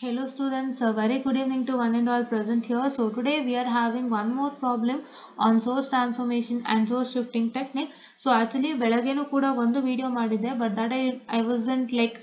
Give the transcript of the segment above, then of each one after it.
Hello students, a very good evening to one and all present here. So today we are having one more problem on source transformation and source shifting technique. So actually ಬೆಳಗ್ಗೆನೂ ಕೂಡ ಒಂದು video ಮಾಡಿದ್ದೆ but that I I wasn't like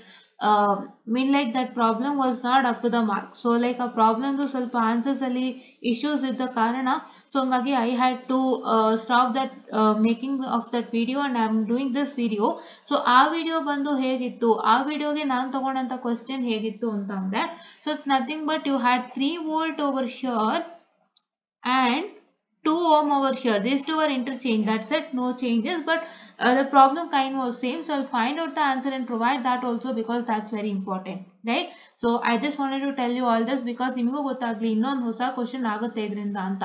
Mean like that problem was not up to the mark so like ಆ ಪ್ರಾಬ್ಲಮ್ದು ಸ್ವಲ್ಪ answers ಅಲ್ಲಿ issues ಇದ್ದ ಕಾರಣ so ಹಂಗಾಗಿ I had to stop that making of that video and I am doing this video so ಆ video ಬಂದು ಹೇಗಿತ್ತು? ಆ ವಿಡಿಯೋಗೆ ನಾನು ತಗೊಂಡಂತ ಕ್ವಶನ್ ಹೇಗಿತ್ತು ಅಂತಂದ್ರೆ so it's nothing but you had three volt over sure and 2 ohm over here these two are interchanged that's it no changes but uh, the problem kind was same so i'll find out the answer and provide that also because that's very important right so i just wanted to tell you all this because ನಿಮಗೂ ಗೊತ್ತಾಗ್ಲಿ ಇನ್ನೊಂದು ಹೊಸ question ಆಗುತ್ತೆ ಇದರಿಂದ ಅಂತ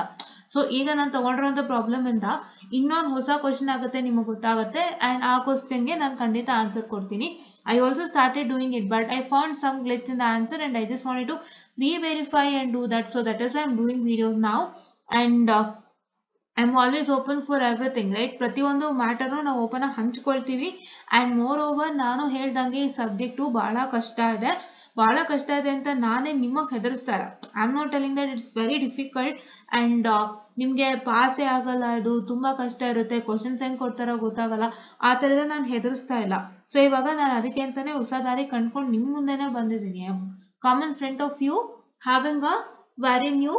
so ಈಗ ನಾನು ತಗೊಂಡಿರೋಂಥ problem ಇಂದ ಇನ್ನೊಂದು ಹೊಸ ಕ್ವಶನ್ ಆಗುತ್ತೆ ನಿಮಗೆ ಗೊತ್ತಾಗುತ್ತೆ ಅಂಡ್ ಆ ಕ್ವಶನ್ಗೆ ನಾನು ಖಂಡಿತ ಆನ್ಸರ್ ಕೊಡ್ತೀನಿ I also started doing it but I found some glitch in the answer and I just wanted to re-verify and do that so that is why i'm doing videos now and uh, I'm always open for everything right ಪ್ರತಿಯೊಂದು ಮ್ಯಾಟರ್ನು ನಾವು open ಆಗಿ ಹಂಚ್ಕೊಳ್ತೀವಿ. And more over ನಾನು ಹೇಳ್ದಂಗೆ ಈ subject ಬಹಳ ಕಷ್ಟ ಇದೆ. ಬಹಳ ಕಷ್ಟ ಇದೆ ಅಂತ ನಾನೇ ನಿಮಗೆ ಹೆದರ್ಸ್ತಾರ I am not telling that it's very difficult and ನಿಮಗೆ ಪಾಸೇ ಆಗಲ್ಲ, ಅದು ತುಂಬ ಕಷ್ಟ ಇರುತ್ತೆ. ಕ್ವಶನ್ಸ್ ಹೆಂಗೆ ಕೊಡ್ತಾರೋ ಗೊತ್ತಾಗಲ್ಲ. ಆ ಥರದ ನಾನು ಹೆದರಿಸ್ತಾ ಇಲ್ಲ. ಸೊ ಇವಾಗ ನಾನು ಅದಕ್ಕೆ ಅಂತಾನೆ ಹೊಸ ದಾರಿ ಕಂಡ್ಕೊಂಡು ನಿಮ್ಮ ಮುಂದೆನೇ ಬಂದಿದ್ದೀನಿ. Common front of you having a very new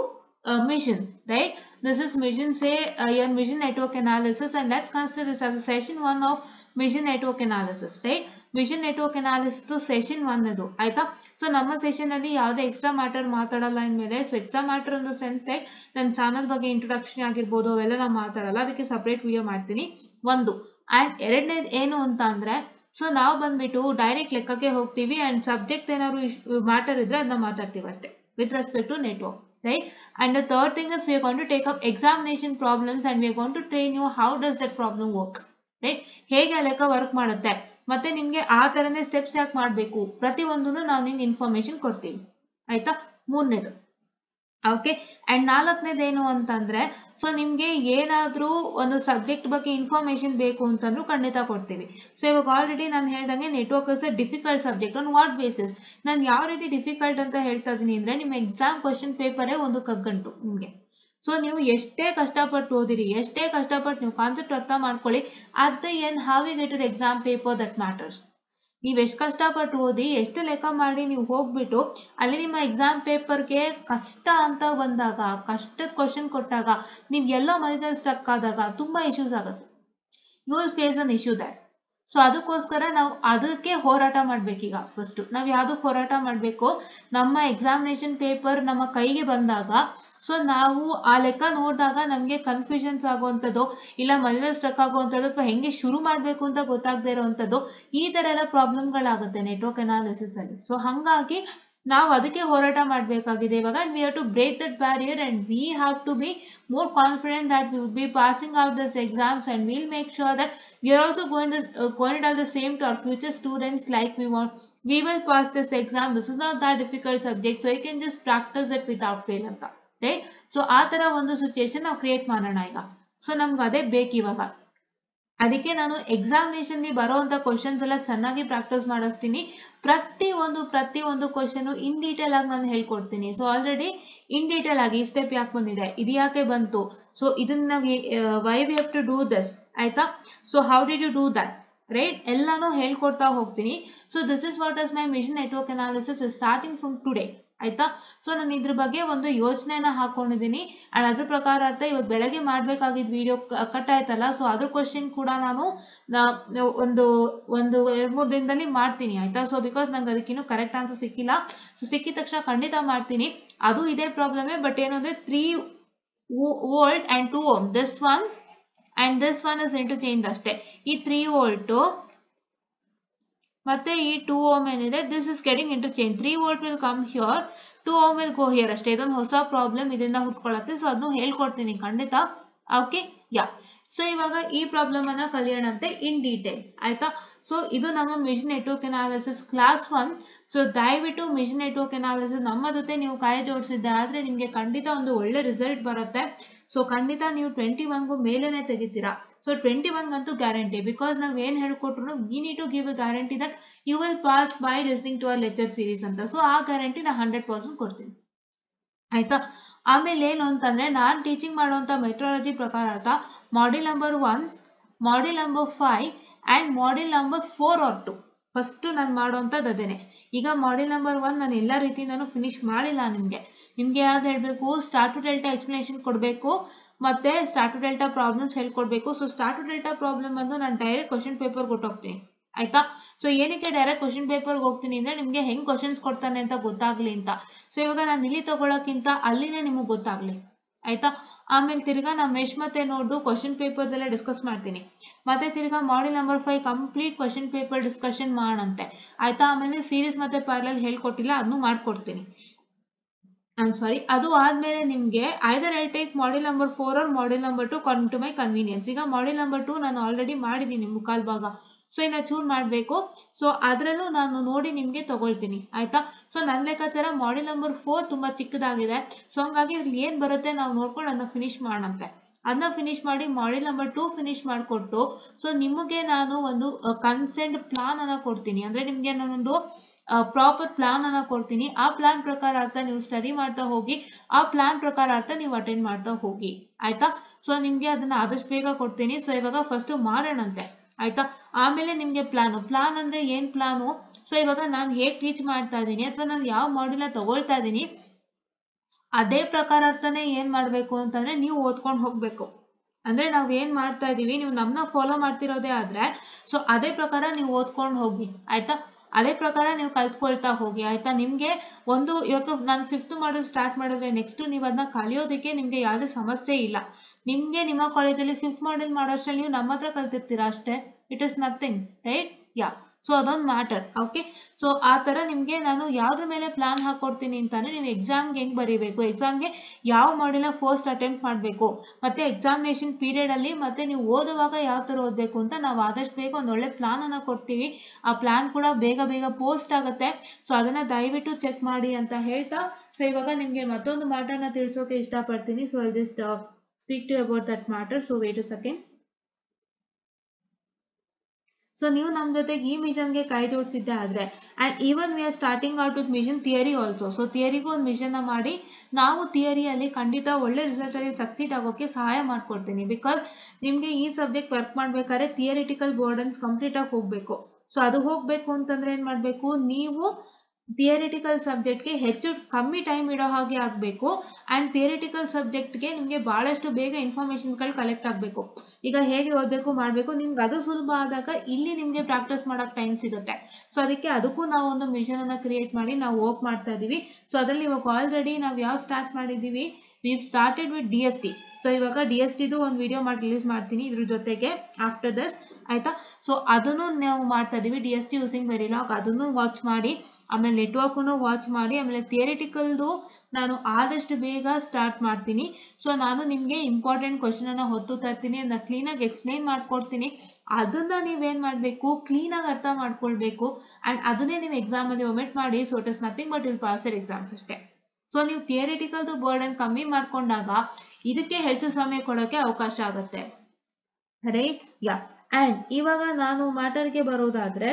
mission right this is mission say uh, your mission network analysis and let's consider this as a session one of mission network analysis right? Mission network analysis session one ಅದು ಆಯ್ತಾ? So ನಮ್ಮ session ಅಲ್ಲಿ ಯಾವುದೇ extra matter ಮಾತಾಡಲ್ಲ ಅಂದಮೇಲೆ so extra matter ಅಂದ್ರೆ sense like ನನ್ನ channel ಬಗ್ಗೆ ಇಂಟ್ರೊಡಕ್ಷನ್ ಆಗಿರ್ಬೋದು ಅವೆಲ್ಲ ನಾವು ಮಾತಾಡಲ್ಲ ಅದಕ್ಕೆ ಸಪ್ರೇಟ್ ವಿಡಿಯೋ ಮಾಡ್ತೀನಿ. ಒಂದು ಆ್ಯಂಡ್ ಎರಡನೇದು ಏನು ಅಂತ ಅಂದ್ರೆ ಸೊ ನಾವು ಬಂದ್ಬಿಟ್ಟು ಡೈರೆಕ್ಟ್ ಲೆಕ್ಕಕ್ಕೆ ಹೋಗ್ತೀವಿ ಅಂಡ್ ಸಬ್ಜೆಕ್ಟ್ ಏನಾದ್ರು ಮ್ಯಾಟರ್ ಇದ್ರೆ ಅದನ್ನ ಮಾತಾಡ್ತೀವಿ ಅಷ್ಟೇ with respect to network right and the third thing is we are going to take up examination problems and we are going to train you how does that problem work right ಹೇಗೆ ಲೆಕ್ಕ work ಮಾಡುತ್ತೆ ಮತ್ತೆ ನಿಮ್ಗೆ ಆ ತರನೇ steps ಯಾಕೆ ಮಾಡಬೇಕು ಒಂದು ನಾವು ನಿಮ್ಗೆ ಇನ್ಫಾರ್ಮೇಶನ್ ಕೊಡ್ತೀವಿ ಆಯ್ತಾ ಮೂರನೇದು ಓಕೆ ಅಂಡ್ ನಾಲ್ಕನೇದು ಏನು ಅಂತಂದ್ರೆ ಸೊ ನಿಮ್ಗೆ ಏನಾದರೂ ಒಂದು ಸಬ್ಜೆಕ್ಟ್ ಬಗ್ಗೆ ಇನ್ಫಾರ್ಮೇಶನ್ ಬೇಕು ಅಂತಂದ್ರೂ ಖಂಡಿತ ಕೊಡ್ತೀವಿ. ಸೊ ಇವಾಗ ಆಲ್ರೆಡಿ ನಾನು ಹೇಳ್ದಂಗೆ network is a difficult subject on what basis ನಾನು ಯಾವ ರೀತಿ ಡಿಫಿಕಲ್ಟ್ ಅಂತ ಹೇಳ್ತಾ ಇದೀನಿ ಅಂದ್ರೆ, ನಿಮ್ಮ ಎಕ್ಸಾಮ್ ಕ್ವಶನ್ ಪೇಪರೇ ಒಂದು ಕಗ್ಗಂಟು ನಿಮ್ಗೆ. ಸೊ ನೀವು ಎಷ್ಟೇ ಕಷ್ಟಪಟ್ಟು ಓದಿರಿ, ಎಷ್ಟೇ ಕಷ್ಟಪಟ್ಟು ನೀವು ಕಾನ್ಸೆಪ್ಟ್ ಅರ್ಥ ಮಾಡ್ಕೊಳ್ಳಿ at the end how you get exam paper that matters ನೀವು ಎಷ್ಟು ಕಷ್ಟಪಟ್ಟು ಓದಿ, ಎಷ್ಟು ಲೆಕ್ಕ ಮಾಡಿ ನೀವು ಹೋಗ್ಬಿಟ್ಟು ಅಲ್ಲಿ ನಿಮ್ಮ ಎಕ್ಸಾಮ್ ಪೇಪರ್ಗೆ ಕಷ್ಟ ಅಂತ ಬಂದಾಗ, ಕಷ್ಟದ ಕ್ವಶನ್ ಕೊಟ್ಟಾಗ, ನೀವು ಎಲ್ಲೋ ಮಧ್ಯದಲ್ಲಿ ಸ್ಟಕ್ ಆದಾಗ ತುಂಬಾ ಇಶ್ಯೂಸ್ ಆಗುತ್ತೆ. You will face an issue that so ಅದಕ್ಕೋಸ್ಕರ ನಾವು ಅದಕ್ಕೆ ಹೋರಾಟ ಮಾಡ್ಬೇಕೀಗ ಫಸ್ಟ್ ನಾವು ಯಾವ್ದಕ್ಕೆ ಹೋರಾಟ ಮಾಡ್ಬೇಕು ನಮ್ಮ ಎಕ್ಸಾಮಿನೇಷನ್ ಪೇಪರ್ ನಮ್ಮ ಕೈಗೆ ಬಂದಾಗ ಸೊ ನಾವು ಆ ಲೆಕ್ಕ ನೋಡಿದಾಗ ನಮಗೆ ಕನ್ಫ್ಯೂಷನ್ಸ್ ಆಗುವಂಥದ್ದು, ಇಲ್ಲ ಮನೇಲಿ ಸ್ಟಕ್ ಆಗುವಂಥದ್ದು ಅಥವಾ ಹೆಂಗೆ ಶುರು ಮಾಡಬೇಕು ಅಂತ ಗೊತ್ತಾಗದೇ ಇರುವಂಥದ್ದು, ಈ ಥರ ಎಲ್ಲ ಪ್ರಾಬ್ಲಮ್ಗಳಾಗುತ್ತೆ ನೆಟ್ವರ್ಕ್ ಅನಾಲಿಸಿಸ್ ಅಲ್ಲಿ. ಸೊ ಹಾಗಾಗಿ ನಾವು ಅದಕ್ಕೆ ಹೋರಾಟ ಮಾಡಬೇಕಾಗಿದೆ ಇವಾಗ and we have to break that barrier and we have to be more confident that we will be passing out this exams and we'll make sure that we are also going to uh, going to tell the same to our future students like we want we will pass this exam this is not that difficult subject so you can just practice it without fail ಅಂತ right so ಆ ತರ ಒಂದು situation ನಾವು create ಮಾಡೋಣ ಈಗ so ನಮ್ಗೆ ಅದೇ ಬೇಕು ಇವಾಗ ಅದಕ್ಕೆ ನಾನು ಎಕ್ಸಾಮಿನೇಷನ್ ಬರೋವಂಥ ಕ್ವಶನ್ಸ್ ಎಲ್ಲ ಚೆನ್ನಾಗಿ ಪ್ರಾಕ್ಟೀಸ್ ಮಾಡಿಸ್ತೀನಿ. ಪ್ರತಿ ಒಂದು ಪ್ರತಿ ಒಂದು ಕ್ವಶನ್ ಇನ್ ಡೀಟೇಲ್ ಆಗಿ ನಾನು ಹೇಳ್ಕೊಡ್ತೀನಿ. ಸೊ ಆಲ್ರೆಡಿ ಇನ್ ಡೀಟೇಲ್ ಆಗಿ ಈ ಸ್ಟೆಪ್ ಯಾಕೆ ಬಂದಿದೆ? ಇದು ಯಾಕೆ ಬಂತು? ಸೊ ಇದನ್ನ why we have to do this ಆಯ್ತಾ? So how did you do that right ಎಲ್ಲಾನು ಹೇಳ್ಕೊಡ್ತಾ ಹೋಗ್ತೀನಿ. So this is what is my mission network analysis starting from today ಆಯ್ತಾ? ಸೊ ನಾನು ಇದ್ರ ಬಗ್ಗೆ ಒಂದು ಯೋಚನೆನ ಹಾಕೊಂಡಿದ್ದೀನಿ. ಅಂಡ್ ಅದ್ರ ಪ್ರಕಾರ ಅರ್ಥ ಇವತ್ತು ಬೆಳಗ್ಗೆ ಮಾಡ್ಬೇಕಾಗಿದ್ದ ವಿಡಿಯೋ ಕಟ್ ಆಯ್ತಲ್ಲ? ಸೊ ಅದ್ರ ಕ್ವಶನ್ ಕೂಡ ನಾನು ಒಂದು ಒಂದು ಎರಡು ಮೂರು ದಿನದಲ್ಲಿ ಮಾಡ್ತೀನಿ, ಆಯ್ತಾ? ಸೊ ಬಿಕಾಸ್ ನಂಗೆ ಅದಕ್ಕಿನ್ನೂ ಕರೆಕ್ಟ್ ಆನ್ಸರ್ ಸಿಕ್ಕಿಲ್ಲ. ಸೊ ಸಿಕ್ಕಿದ ತಕ್ಷಣ ಖಂಡಿತ ಮಾಡ್ತೀನಿ. ಅದು ಇದೇ ಪ್ರಾಬ್ಲಮೇ ಬಟ್ ಏನು ಅಂದ್ರೆ three volt and two ohm this one and this one is change ಅಷ್ಟೇ. ಈ ತ್ರೀ ವೋಲ್ಟು ಮತ್ತೆ ಈ ಟೂ ಓಮ್ ಏನಿದೆ this is getting interchange three volt will come here two ohm will go here ಅಷ್ಟೇ. ಇದೊಂದು ಹೊಸ ಪ್ರಾಬ್ಲಮ್ ಇದರಿಂದ ಹುಟ್ಕೊಳತ್ತೆ so ಅದನ್ನು ಹೇಳ್ಕೊಡ್ತೀನಿ ಖಂಡಿತ. ಓಕೆ ಯಾ ಸೊ ಇವಾಗ ಈ ಪ್ರಾಬ್ಲಮ್ ಅನ್ನ ಕಲಿಯೋಣಂತೆ ಇನ್ ಡೀಟೇಲ್ ಆಯ್ತಾ? ಸೊ ಇದು ನಮ್ಮ mission network analysis class one so ದಯವಿಟ್ಟು ಮಿಷನ್ ನೆಟ್ವರ್ಕ್ ಅನಾಲಿಸಿಸ್ ನಮ್ಮ ಜೊತೆ ನೀವು ಕೈ ಜೋಡಿಸಿದ್ದೆ ಆದ್ರೆ ನಿಮ್ಗೆ ಖಂಡಿತ ಒಂದು ಒಳ್ಳೆ ರಿಸಲ್ಟ್ ಬರುತ್ತೆ. ಸೊ ಖಂಡಿತ ನೀವು ಟ್ವೆಂಟಿ ಒನ್ಗೂ ಮೇಲೇನೆ ತೆಗಿತೀರಾ. ಸೊ ಟ್ವೆಂಟಿ ಒನ್ಗಂತೂ ಗ್ಯಾರಂಟಿ ಬಿಕಾಸ್ ನಾವು ಏನು ಹೇಳ್ಕೊಟ್ರು we need to give a guarantee that you will pass by listening to our lecture series ಅಂತ. ಸೊ ಆ ಗ್ಯಾರಂಟಿ ನಾನು ಹಂಡ್ರೆಡ್ ಪರ್ಸೆಂಟ್ ಕೊಡ್ತೀನಿ. ಆಯ್ತಾ? ಆಮೇಲೆ ಏನು ಅಂತಂದ್ರೆ, ನಾನು ಟೀಚಿಂಗ್ ಮಾಡುವಂತ ಮೆಟ್ರಾಲಜಿ ಪ್ರಕಾರ ಅಂತ model number one module number five and module number four or two first ನಾನು ಮಾಡುವಂತದ್ದು ಅದೇನೆ. ಈಗ ಮಾಡ್ಯೂಲ್ ನಂಬರ್ ಒನ್ ನಾನು ಎಲ್ಲ ರೀತಿಯಿಂದನೂ ಫಿನಿಶ್ ಮಾಡಿಲ್ಲ ನಿಮಗೆ. ನಿಮಗೆ ಯಾವ್ದು ಹೇಳಬೇಕು? ಸ್ಟಾರ್ಟ್ ಟು ಡೆಲ್ಟಾ ಎಕ್ಸ್ಪ್ಲನೇಷನ್ ಕೊಡಬೇಕು. ಮತ್ತೆ ಸ್ಟಾರ್ಟು ಡೆಲ್ಟಾ ಪ್ರಾಬ್ಲಮ್ಸ್ ಹೇಳ್ಕೊಡ್ಬೇಕು. ಸೊ ಸ್ಟಾರ್ಟು ಡೆಲ್ಟಾ ಪ್ರಾಬ್ಲಮ್ ಬಂದು ನಾನು ಡೈರೆಕ್ಟ್ ಕ್ವಶನ್ ಪೇಪರ್ ಕೊಟ್ಟೋಗ್ತೀನಿ ಆಯ್ತಾ? ಸೊ ಏನಕ್ಕೆ ಡೈರೆಕ್ಟ್ ಕ್ವಶನ್ ಪೇಪರ್ಗೆ ಹೋಗ್ತೀನಿ ಅಂದ್ರೆ ನಿಮ್ಗೆ ಹೆಂಗ್ ಕ್ವಶನ್ಸ್ ಕೊಡ್ತಾನೆ ಅಂತ ಗೊತ್ತಾಗ್ಲಿ ಅಂತ. ಸೊ ಇವಾಗ ನಾನು ಇಲ್ಲಿ ತಗೊಳಕ್ಕಿಂತ ಅಲ್ಲಿನೇ ನಿಮಗೆ ಗೊತ್ತಾಗ್ಲಿ. ಆಯ್ತಾ? ಆಮೇಲೆ ತಿರ್ಗಾ ನಾ ಮೆಶ್ ಮತ್ತೆ ನೋಡ್ದು ಕ್ವಶನ್ ಪೇಪರ್ದಲ್ಲೇ ಡಿಸ್ಕಸ್ ಮಾಡ್ತೀನಿ. ಮತ್ತೆ ತಿರ್ಗಾ module number five complete question paper discussion ಮಾಡಂತೆ ಆಯ್ತಾ? ಆಮೇಲೆ ಸೀರೀಸ್ ಮತ್ತೆ ಪ್ಯಾರಲ್ ಹೇಳ್ಕೊಟ್ಟಿಲ್ಲ ಅದನ್ನು ಮಾಡ್ಕೊಡ್ತೀನಿ. ಐಮ್ ಸಾರಿ ಅದು ಆದ್ಮೇಲೆ ನಿಮಗೆ either I take model number four or model number two come to my convenience ಈಗ ಮಾಡೆಲ್ ನಂಬರ್ ಟು ನಾನು ಆಲ್ರೆಡಿ ಮಾಡಿದ್ದೀನಿ ಮುಕ್ಕಾಲ್ ಭಾಗ ಸೊ ಇನ್ನ ಚೂರ್ ಮಾಡಬೇಕು. ಸೊ ಅದರಲ್ಲೂ ನಾನು ನೋಡಿ ನಿಮಗೆ ತಗೊಳ್ತೀನಿ. ಆಯ್ತಾ? ಸೊ ನನ್ನ ಲೆಕ್ಕಾಚಾರ ಮಾಡೆಲ್ ನಂಬರ್ ಫೋರ್ ತುಂಬಾ ಚಿಕ್ಕದಾಗಿದೆ. ಸೊ ಹಂಗಾಗಿ ಇಲ್ಲಿ ಏನ್ ಬರುತ್ತೆ ನಾವು ನೋಡ್ಕೊಂಡು ಅದನ್ನ ಫಿನಿಶ್ ಮಾಡಂತೆ ಅದನ್ನ ಫಿನಿಶ್ ಮಾಡಿ ಮಾಡೆಲ್ ನಂಬರ್ ಟೂ ಫಿನಿಶ್ ಮಾಡಿಕೊಟ್ಟು ಸೊ ನಿಮಗೆ ನಾನು ಒಂದು ಕನ್ಸೆಂಟ್ ಪ್ಲಾನ್ ಅನ್ನ ಕೊಡ್ತೀನಿ. ಅಂದ್ರೆ ನಿಮ್ಗೆ ನಾನೊಂದು ಪ್ರಾಪರ್ ಪ್ಲಾನ್ ಅನ್ನ ಕೊಡ್ತೀನಿ. ಆ ಪ್ಲಾನ್ ಪ್ರಕಾರ ಅರ್ಥ ನೀವು ಸ್ಟಡಿ ಮಾಡ್ತಾ ಹೋಗಿ, ಆ ಪ್ಲಾನ್ ಪ್ರಕಾರ ಅರ್ಥ ನೀವು ಅಟೆಂಡ್ ಮಾಡ್ತಾ ಹೋಗಿ. ಆಯ್ತಾ? ಸೊ ನಿಮ್ಗೆ ಅದನ್ನ ಆದಷ್ಟು ಬೇಗ ಕೊಡ್ತೀನಿ. ಸೊ ಇವಾಗ ಫಸ್ಟ್ ಮಾಡೋಣಂತೆ. ಆಯ್ತಾ? ಆಮೇಲೆ ನಿಮ್ಗೆ ಪ್ಲಾನ್ ಪ್ಲಾನ್ ಅಂದ್ರೆ ಏನ್ ಪ್ಲಾನು ಸೊ ಇವಾಗ ನಾನು ಹೇಗ್ ಟೀಚ್ ಮಾಡ್ತಾ ಇದ್ದೀನಿ ಅಥವಾ ನಾನು ಯಾವ ಮಾಡ್ಯೂಲ್ ತಗೊಳ್ತಾ ಇದ್ದೀನಿ ಅದೇ ಪ್ರಕಾರ ಅರ್ಥನೇ ಏನ್ ಮಾಡ್ಬೇಕು ಅಂತಂದ್ರೆ ನೀವು ಓದ್ಕೊಂಡು ಹೋಗ್ಬೇಕು. ಅಂದ್ರೆ ನಾವ್ ಏನ್ ಮಾಡ್ತಾ ಇದೀವಿ, ನೀವು ನಮ್ನ ಫಾಲೋ ಮಾಡ್ತಿರೋದೇ ಆದ್ರೆ ಸೊ ಅದೇ ಪ್ರಕಾರ ನೀವು ಓದ್ಕೊಂಡು ಹೋಗಿ. ಆಯ್ತಾ? ಅದೇ ಪ್ರಕಾರ ನೀವು ಕಲ್ತ್ಕೊಳ್ತಾ ಹೋಗಿ, ಆಯ್ತಾ? ನಿಮ್ಗೆ ಒಂದು ಇವತ್ತು ನಾನು ಫಿಫ್ತ್ ಮಾಡಲ್ ಸ್ಟಾರ್ಟ್ ಮಾಡಿದ್ರೆ ನೆಕ್ಸ್ಟ್ ನೀವು ಅದನ್ನ ಕಲಿಯೋದಕ್ಕೆ ನಿಮ್ಗೆ ಯಾವುದೇ ಸಮಸ್ಯೆ ಇಲ್ಲ. ನಿಮ್ಗೆ ನಿಮ್ಮ ಕಾಲೇಜಲ್ಲಿ ಫಿಫ್ತ್ ಮಾಡಲ್ ಮಾಡೋಷ್ಟರಲ್ಲಿ ನೀವು ನಮ್ಮ ಹತ್ರ ಕಲ್ತಿರ್ತೀರಾ ಅಷ್ಟೇ. It is nothing right yeah so ಅದೊಂದು ಮ್ಯಾಟರ್ ಓಕೆ ಸೊ ಆ ತರ ನಿಮ್ಗೆ ನಾನು ಯಾವ್ದ್ರ ಮೇಲೆ ಪ್ಲಾನ್ ಹಾಕೊಡ್ತೀನಿ ಅಂತಾನೆ ನೀವು ಎಕ್ಸಾಮ್ಗೆ ಹೆಂಗ್ ಬರೀಬೇಕು? ಎಕ್ಸಾಮ್ಗೆ ಯಾವ ಮಾಡ್ಯೂಲ ಫಸ್ಟ್ ಅಟೆಂಪ್ಟ್ ಮಾಡಬೇಕು? ಮತ್ತೆ ಎಕ್ಸಾಮಿನೇಷನ್ ಪೀರಿಯಡ್ ಅಲ್ಲಿ ಮತ್ತೆ ನೀವು ಓದುವಾಗ ಯಾವ ತರ ಓದ್ಬೇಕು ಅಂತ ನಾವು ಆದಷ್ಟು ಬೇಗ ಒಂದು ಒಳ್ಳೆ ಪ್ಲಾನ್ ಅನ್ನ ಕೊಡ್ತೀವಿ. ಆ ಪ್ಲಾನ್ ಕೂಡ ಬೇಗ ಬೇಗ ಪೋಸ್ಟ್ ಆಗುತ್ತೆ. ಸೊ ಅದನ್ನ ದಯವಿಟ್ಟು ಚೆಕ್ ಮಾಡಿ ಅಂತ ಹೇಳ್ತಾ ಸೊ ಇವಾಗ ನಿಮ್ಗೆ ಮತ್ತೊಂದು ಮ್ಯಾಟರ್ನ ತಿಳಿಸೋಕೆ ಇಷ್ಟಪಡ್ತೀನಿ. So I just speak to about that matter so wait a second so ನೀವು ನಮ್ಮ ಜೊತೆಗೆ ಈ ಮಿಷನ್ಗೆ ಕೈ ಜೋಡಿಸಿದ್ದೆ ಆದರೆ and even we are starting out with mission theory also so ಥಿಯರಿಗೂ ಒಂದು ಮಿಷನ್ ಮಾಡಿ, ನಾವು ಥಿಯರಿಯಲ್ಲಿ ಖಂಡಿತ ಒಳ್ಳೆ ರಿಸಲ್ಟ್ ಅಲ್ಲಿ ಸಕ್ಸೀಡ್ ಆಗೋಕ್ಕೆ ಸಹಾಯ ಮಾಡಿಕೊಡ್ತೀನಿ. ಬಿಕಾಸ್ ನಿಮಗೆ ಈ ಸಬ್ಜೆಕ್ಟ್ ವರ್ಕ್ ಮಾಡಬೇಕಾದ್ರೆ ಥಿಯರಿಟಿಕಲ್ ಬೋರ್ಡನ್ಸ್ ಕಂಪ್ಲೀಟ್ ಹೋಗಬೇಕು ಹೋಗ್ಬೇಕು. ಸೊ ಅದು ಹೋಗಬೇಕು ಅಂತಂದ್ರೆ ಏನು ಮಾಡಬೇಕು? ನೀವು ಥಿಯರಿಟಿಕಲ್ ಸಬ್ಜೆಕ್ಟ್ಗೆ ಹೆಚ್ಚು ಕಮ್ಮಿ ಟೈಮ್ ಇಡೋ ಹಾಗೆ ಆಗಬೇಕು. ಆ್ಯಂಡ್ ಥಿಯರಿಟಿಕಲ್ ಸಬ್ಜೆಕ್ಟ್ಗೆ ನಿಮಗೆ ಬಹಳಷ್ಟು ಬೇಗ ಇನ್ಫಾರ್ಮೇಷನ್ಸ್ಗಳು ಕಲೆಕ್ಟ್ ಆಗಬೇಕು. ಈಗ ಹೇಗೆ ಓದಬೇಕು, ಮಾಡಬೇಕು, ನಿಮ್ಗೆ ಅದು ಸುಲಭ ಆದಾಗ ಇಲ್ಲಿ ನಿಮಗೆ ಪ್ರಾಕ್ಟೀಸ್ ಮಾಡೋಕೆ ಟೈಮ್ ಸಿಗುತ್ತೆ. ಸೊ ಅದಕ್ಕೆ ಅದಕ್ಕೂ ನಾವು ಒಂದು ಮಿಷನ್ ಅನ್ನ ಕ್ರಿಯೇಟ್ ಮಾಡಿ ನಾವು ವರ್ಕ್ ಮಾಡ್ತಾ ಇದೀವಿ ಸೊ ಅದರಲ್ಲಿ ಇವಾಗ ಆಲ್ರೆಡಿ ನಾವು ಯಾವ ಸ್ಟಾರ್ಟ್ ಮಾಡಿದ್ದೀವಿ? We started with D S T so ಇವಾಗ ಡಿ ಎಸ್ ಟಿದು ಒಂದು ವಿಡಿಯೋ ಮಾಡಿ ರಿಲೀಸ್ ಮಾಡ್ತೀನಿ. ಇದ್ರ ಜೊತೆಗೆ ಆಫ್ಟರ್ ದಸ್ ಆಯ್ತಾ? ಸೊ ಅದನ್ನು ನಾವು ಮಾಡ್ತಾ ಇದೀವಿ. D S T using Verilog ಅದನ್ನು ವಾಚ್ ಮಾಡಿ, ಆಮೇಲೆ ನೆಟ್ವರ್ಕ್ ವಾಚ್ ಮಾಡಿ, ಆಮೇಲೆ ಥಿಯರಿಟಿಕಲ್ದು ನಾನು ಆದಷ್ಟು ಬೇಗ ಸ್ಟಾರ್ಟ್ ಮಾಡ್ತೀನಿ. ಸೊ ನಾನು ನಿಮಗೆ ಇಂಪಾರ್ಟೆಂಟ್ ಕ್ವಶನ್ ಅನ್ನ ಹೊತ್ತು ತರ್ತೀನಿ ಅದನ್ನ ಕ್ಲೀನಾಗಿ ಎಕ್ಸ್ಪ್ಲೈನ್ ಮಾಡ್ಕೊಡ್ತೀನಿ. ಅದನ್ನ ನೀವೇನ್ ಮಾಡಬೇಕು? ಕ್ಲೀನಾಗಿ ಅರ್ಥ ಮಾಡ್ಕೊಳ್ಬೇಕು. ಅಂಡ್ ಅದನ್ನೇ ನೀವು ಎಕ್ಸಾಮ್ ಅಲ್ಲಿ ಒಮೆಟ್ ಮಾಡಿ so it is nothing but I'll pass exams ಅಷ್ಟೇ. ಸೊ ನೀವು ಥಿಯರಿಟಿಕಲ್ದು ಬರ್ಡನ್ ಕಮ್ಮಿ ಮಾಡ್ಕೊಂಡಾಗ, ಇದಕ್ಕೆ ಹೆಚ್ಚು ಸಮಯ ಕೊಡೋಕೆ ಅವಕಾಶ ಆಗುತ್ತೆ. ರೈಟ್ ಯಾ ಅಂಡ್ ಇವಾಗ ನಾನು ಮ್ಯಾಟರ್ಗೆ ಬರೋದಾದ್ರೆ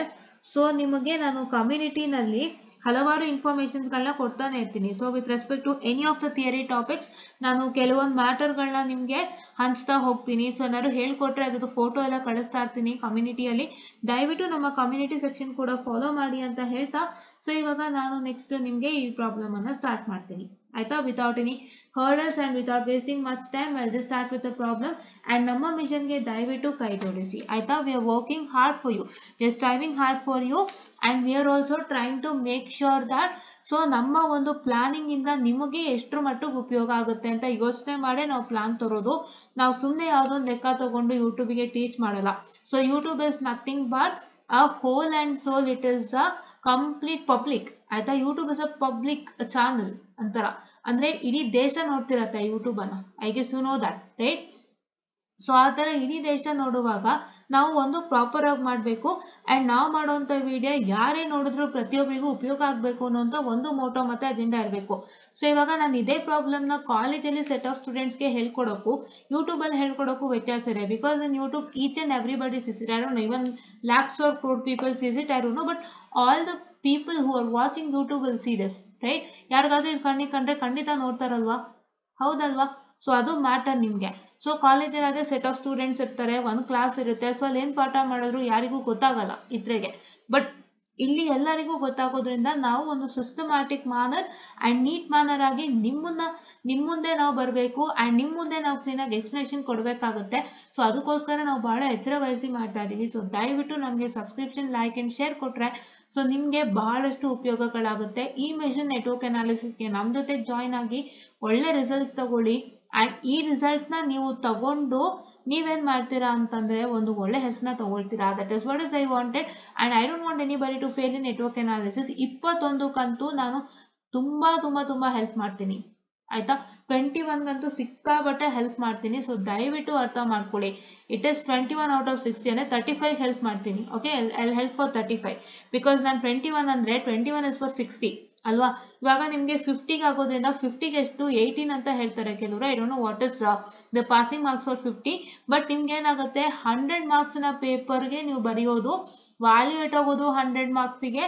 ಸೊ ನಿಮಗೆ ನಾನು ಕಮ್ಯುನಿಟಿನಲ್ಲಿ ಹಲವಾರು ಇನ್ಫಾರ್ಮೇಷನ್ಸ್ಗಳನ್ನ ಕೊಡ್ತಾನೆ ಇರ್ತೀನಿ. So with respect to any of the theory topics ನಾನು ಕೆಲವೊಂದು ಮ್ಯಾಟರ್ಗಳನ್ನ ನಿಮಗೆ ಹಂಚ್ತಾ ಹೋಗ್ತೀನಿ. ಸೊ ಏನಾದ್ರು ಹೇಳ್ಕೊಟ್ರೆ ಅದ್ರದ್ದು ಫೋಟೋ ಎಲ್ಲ ಕಳಿಸ್ತಾ ಇರ್ತೀನಿ ಕಮ್ಯುನಿಟಿಯಲ್ಲಿ. ದಯವಿಟ್ಟು ನಮ್ಮ ಕಮ್ಯುನಿಟಿ ಸೆಕ್ಷನ್ ಕೂಡ ಫಾಲೋ ಮಾಡಿ ಅಂತ ಹೇಳ್ತಾ ಸೊ ಇವಾಗ ನಾನು ನೆಕ್ಸ್ಟ್ ನಿಮಗೆ ಈ ಪ್ರಾಬ್ಲಮ್ ಅನ್ನ ಸ್ಟಾರ್ಟ್ ಮಾಡ್ತೀನಿ. ಆಯ್ತಾ without any hurdles and without wasting much time I just start with the problem and ನಮ್ಮ ಮಿಷನ್ಗೆ ದಯವಿಟ್ಟು ಕೈ ಜೋಡಿಸಿ ಆಯ್ತಾ we are working hard for you we are striving hard for you and we are also trying to make sure that so ನಮ್ಮ ಒಂದು planning ಇಂದ ನಿಮಗೆ ಎಷ್ಟರ ಮಟ್ಟಿಗೆ ಉಪಯೋಗ ಆಗುತ್ತೆ ಅಂತ ಯೋಚನೆ ಮಾಡೇ ನಾವು ಪ್ಲಾನ್ ತರೋದು. ನಾವು ಸುಮ್ಮನೆ ಯಾವುದೋ ಒಂದು ಲೆಕ್ಕ ತಗೊಂಡು ಯೂಟ್ಯೂಬಿಗೆ ಟೀಚ್ ಮಾಡಲ್ಲ. So YouTube is nothing but a whole and sole it is a complete public ಆಯ್ತಾ YouTube is a public channel ಅಂತರ. ಅಂದ್ರೆ ಇಡೀ ದೇಶ ನೋಡ್ತಿರತ್ತೆ ಯೂಟ್ಯೂಬ್ ಅನ್ನ. I guess you know that right so ಆ ತರ ಇಡೀ ದೇಶ ನೋಡುವಾಗ ನಾವು ಒಂದು ಪ್ರಾಪರ್ ಆಗಿ ಮಾಡಬೇಕು. ಅಂಡ್ ನಾವು ಮಾಡುವಂತ ವಿಡಿಯೋ ಯಾರೇ ನೋಡಿದ್ರು ಪ್ರತಿಯೊಬ್ಬರಿಗೂ ಉಪಯೋಗ ಆಗಬೇಕು ಅನ್ನೋಂಥ ಒಂದು ಮೋಟೋ ಮತ್ತೆ ಅಜೆಂಡಾ ಇರಬೇಕು. ಸೊ ಇವಾಗ ನಾನು ಇದೇ ಪ್ರಾಬ್ಲಮ್ನ ಕಾಲೇಜಲ್ಲಿ ಸೆಟ್ ಆಫ್ ಸ್ಟೂಡೆಂಟ್ಸ್ಗೆ ಯೂಟ್ಯೂಬ್ ಯೂಟ್ಯೂಬಲ್ಲಿ ಹೇಳ್ಕೊಡೋಕ್ಕೂ ವ್ಯತ್ಯಾಸ ಇದೆ. Because in YouTube each and everybody sees it I lakhs or crore peoples is it I know but all the people who are watching YouTube will see this right ಯಾರಿಗಾದ್ರೂ ಇದು ಕಣ್ಣಿಗೆ ಕಂಡ್ರೆ ಖಂಡಿತ ನೋಡ್ತಾರಲ್ವಾ ಹೌದಲ್ವಾ? ಸೊ ಅದು ಮ್ಯಾಟರ್ ನಿಮ್ಗೆ. So ಅದೇ set of students ಇರ್ತಾರೆ, ಒಂದು ಕ್ಲಾಸ್ ಇರುತ್ತೆ. ಸೊ ಅಲ್ಲಿ ಏನ್ ಪಾಠ ಮಾಡಿದ್ರು ಯಾರಿಗೂ ಗೊತ್ತಾಗಲ್ಲ ಇದ್ರೆಗೆ. ಬಟ್ ಇಲ್ಲಿ ಎಲ್ಲರಿಗೂ ಗೊತ್ತಾಗೋದ್ರಿಂದ ನಾವು ಒಂದು systematic manner and neat manner ಆಗಿ ನಿಮ್ಮನ್ನ ನಿಮ್ಮ ಮುಂದೆ ನಾವು ಬರಬೇಕು ಅಂಡ್ ನಿಮ್ಮ ಮುಂದೆ ನಾವು ಕ್ಲೀನಾಗಿ ಎಕ್ಸ್ಪ್ಲನೇಷನ್ ಕೊಡಬೇಕಾಗುತ್ತೆ. ಸೊ ಅದಕ್ಕೋಸ್ಕರ ನಾವು ಬಹಳ ಎಚ್ಚರ ವಹಿಸಿ ಮಾಡ್ತಾ ಇದ್ದೀವಿ ಸೊ ದಯವಿಟ್ಟು ನಮಗೆ ಸಬ್ಸ್ಕ್ರಿಪ್ಷನ್ ಲೈಕ್ ಅಂಡ್ ಶೇರ್ ಕೊಟ್ಟರೆ ಸೊ ನಿಮಗೆ ಬಹಳಷ್ಟು ಉಪಯೋಗಗಳಾಗುತ್ತೆ. ಈ ಮೆಷಿನ್ ನೆಟ್ವರ್ಕ್ ಅನಾಲಿಸಿಸ್ಗೆ ನಮ್ಮ ಜೊತೆ ಜಾಯ್ನ್ ಆಗಿ ಒಳ್ಳೆ ರಿಸಲ್ಟ್ಸ್ ತಗೊಳ್ಳಿ. ಆ್ಯಂಡ್ ಈ ರಿಸಲ್ಟ್ಸ್ನ ನೀವು ತಗೊಂಡು ನೀವೇನ್ ಮಾಡ್ತೀರಾ ಅಂತಂದ್ರೆ ಒಂದು ಒಳ್ಳೆ ಹೆಲ್ತ್ನ ತಗೊಳ್ತೀರಾ. That is what is I wanted and I don't want anybody to fail in network analysis ಇಪ್ಪತ್ತೊಂದಕ್ಕಂತೂ ನಾನು ತುಂಬಾ ತುಂಬಾ ತುಂಬಾ ಹೆಲ್ಪ್ ಮಾಡ್ತೀನಿ. ಆಯ್ತಾ? ಟ್ವೆಂಟಿ ಒನ್ಗಂತೂ ಸಿಕ್ಕಾಬಟ್ಟೆ ಹೆಲ್ಪ್ ಮಾಡ್ತೀನಿ. ಸೊ ದಯವಿಟ್ಟು ಅರ್ಥ ಮಾಡ್ಕೊಳ್ಳಿ. It is twenty one out of sixty ಅಂದರೆ ತರ್ಟಿ ಫೈವ್ ಹೆಲ್ಪ್ ಮಾಡ್ತೀನಿ. Okay I help for thirty five because ನಾನು ಟ್ವೆಂಟಿ ಒನ್ ಅಂದರೆ twenty one is for sixty ಅಲ್ವಾ? ಇವಾಗ ನಿಮ್ಗೆ ಫಿಫ್ಟಿಗೆ ಆಗೋದ್ರಿಂದ ಫಿಫ್ಟಿಗೆ ಎಷ್ಟು? ಏಯ್ಟೀನ್ ಅಂತ ಹೇಳ್ತಾರೆ ಕೆಲವರು. I don't know what is the passing marks for fifty but ನಿಮ್ಗೆ ಏನಾಗುತ್ತೆ? ಹಂಡ್ರೆಡ್ ಮಾರ್ಕ್ಸ್ನ ಪೇಪರ್ಗೆ ನೀವು ಬರೆಯೋದು ವ್ಯಾಲ್ಯೂಯೇಟ್ ಆಗೋದು ಹಂಡ್ರೆಡ್ ಮಾರ್ಕ್ಸಿಗೆ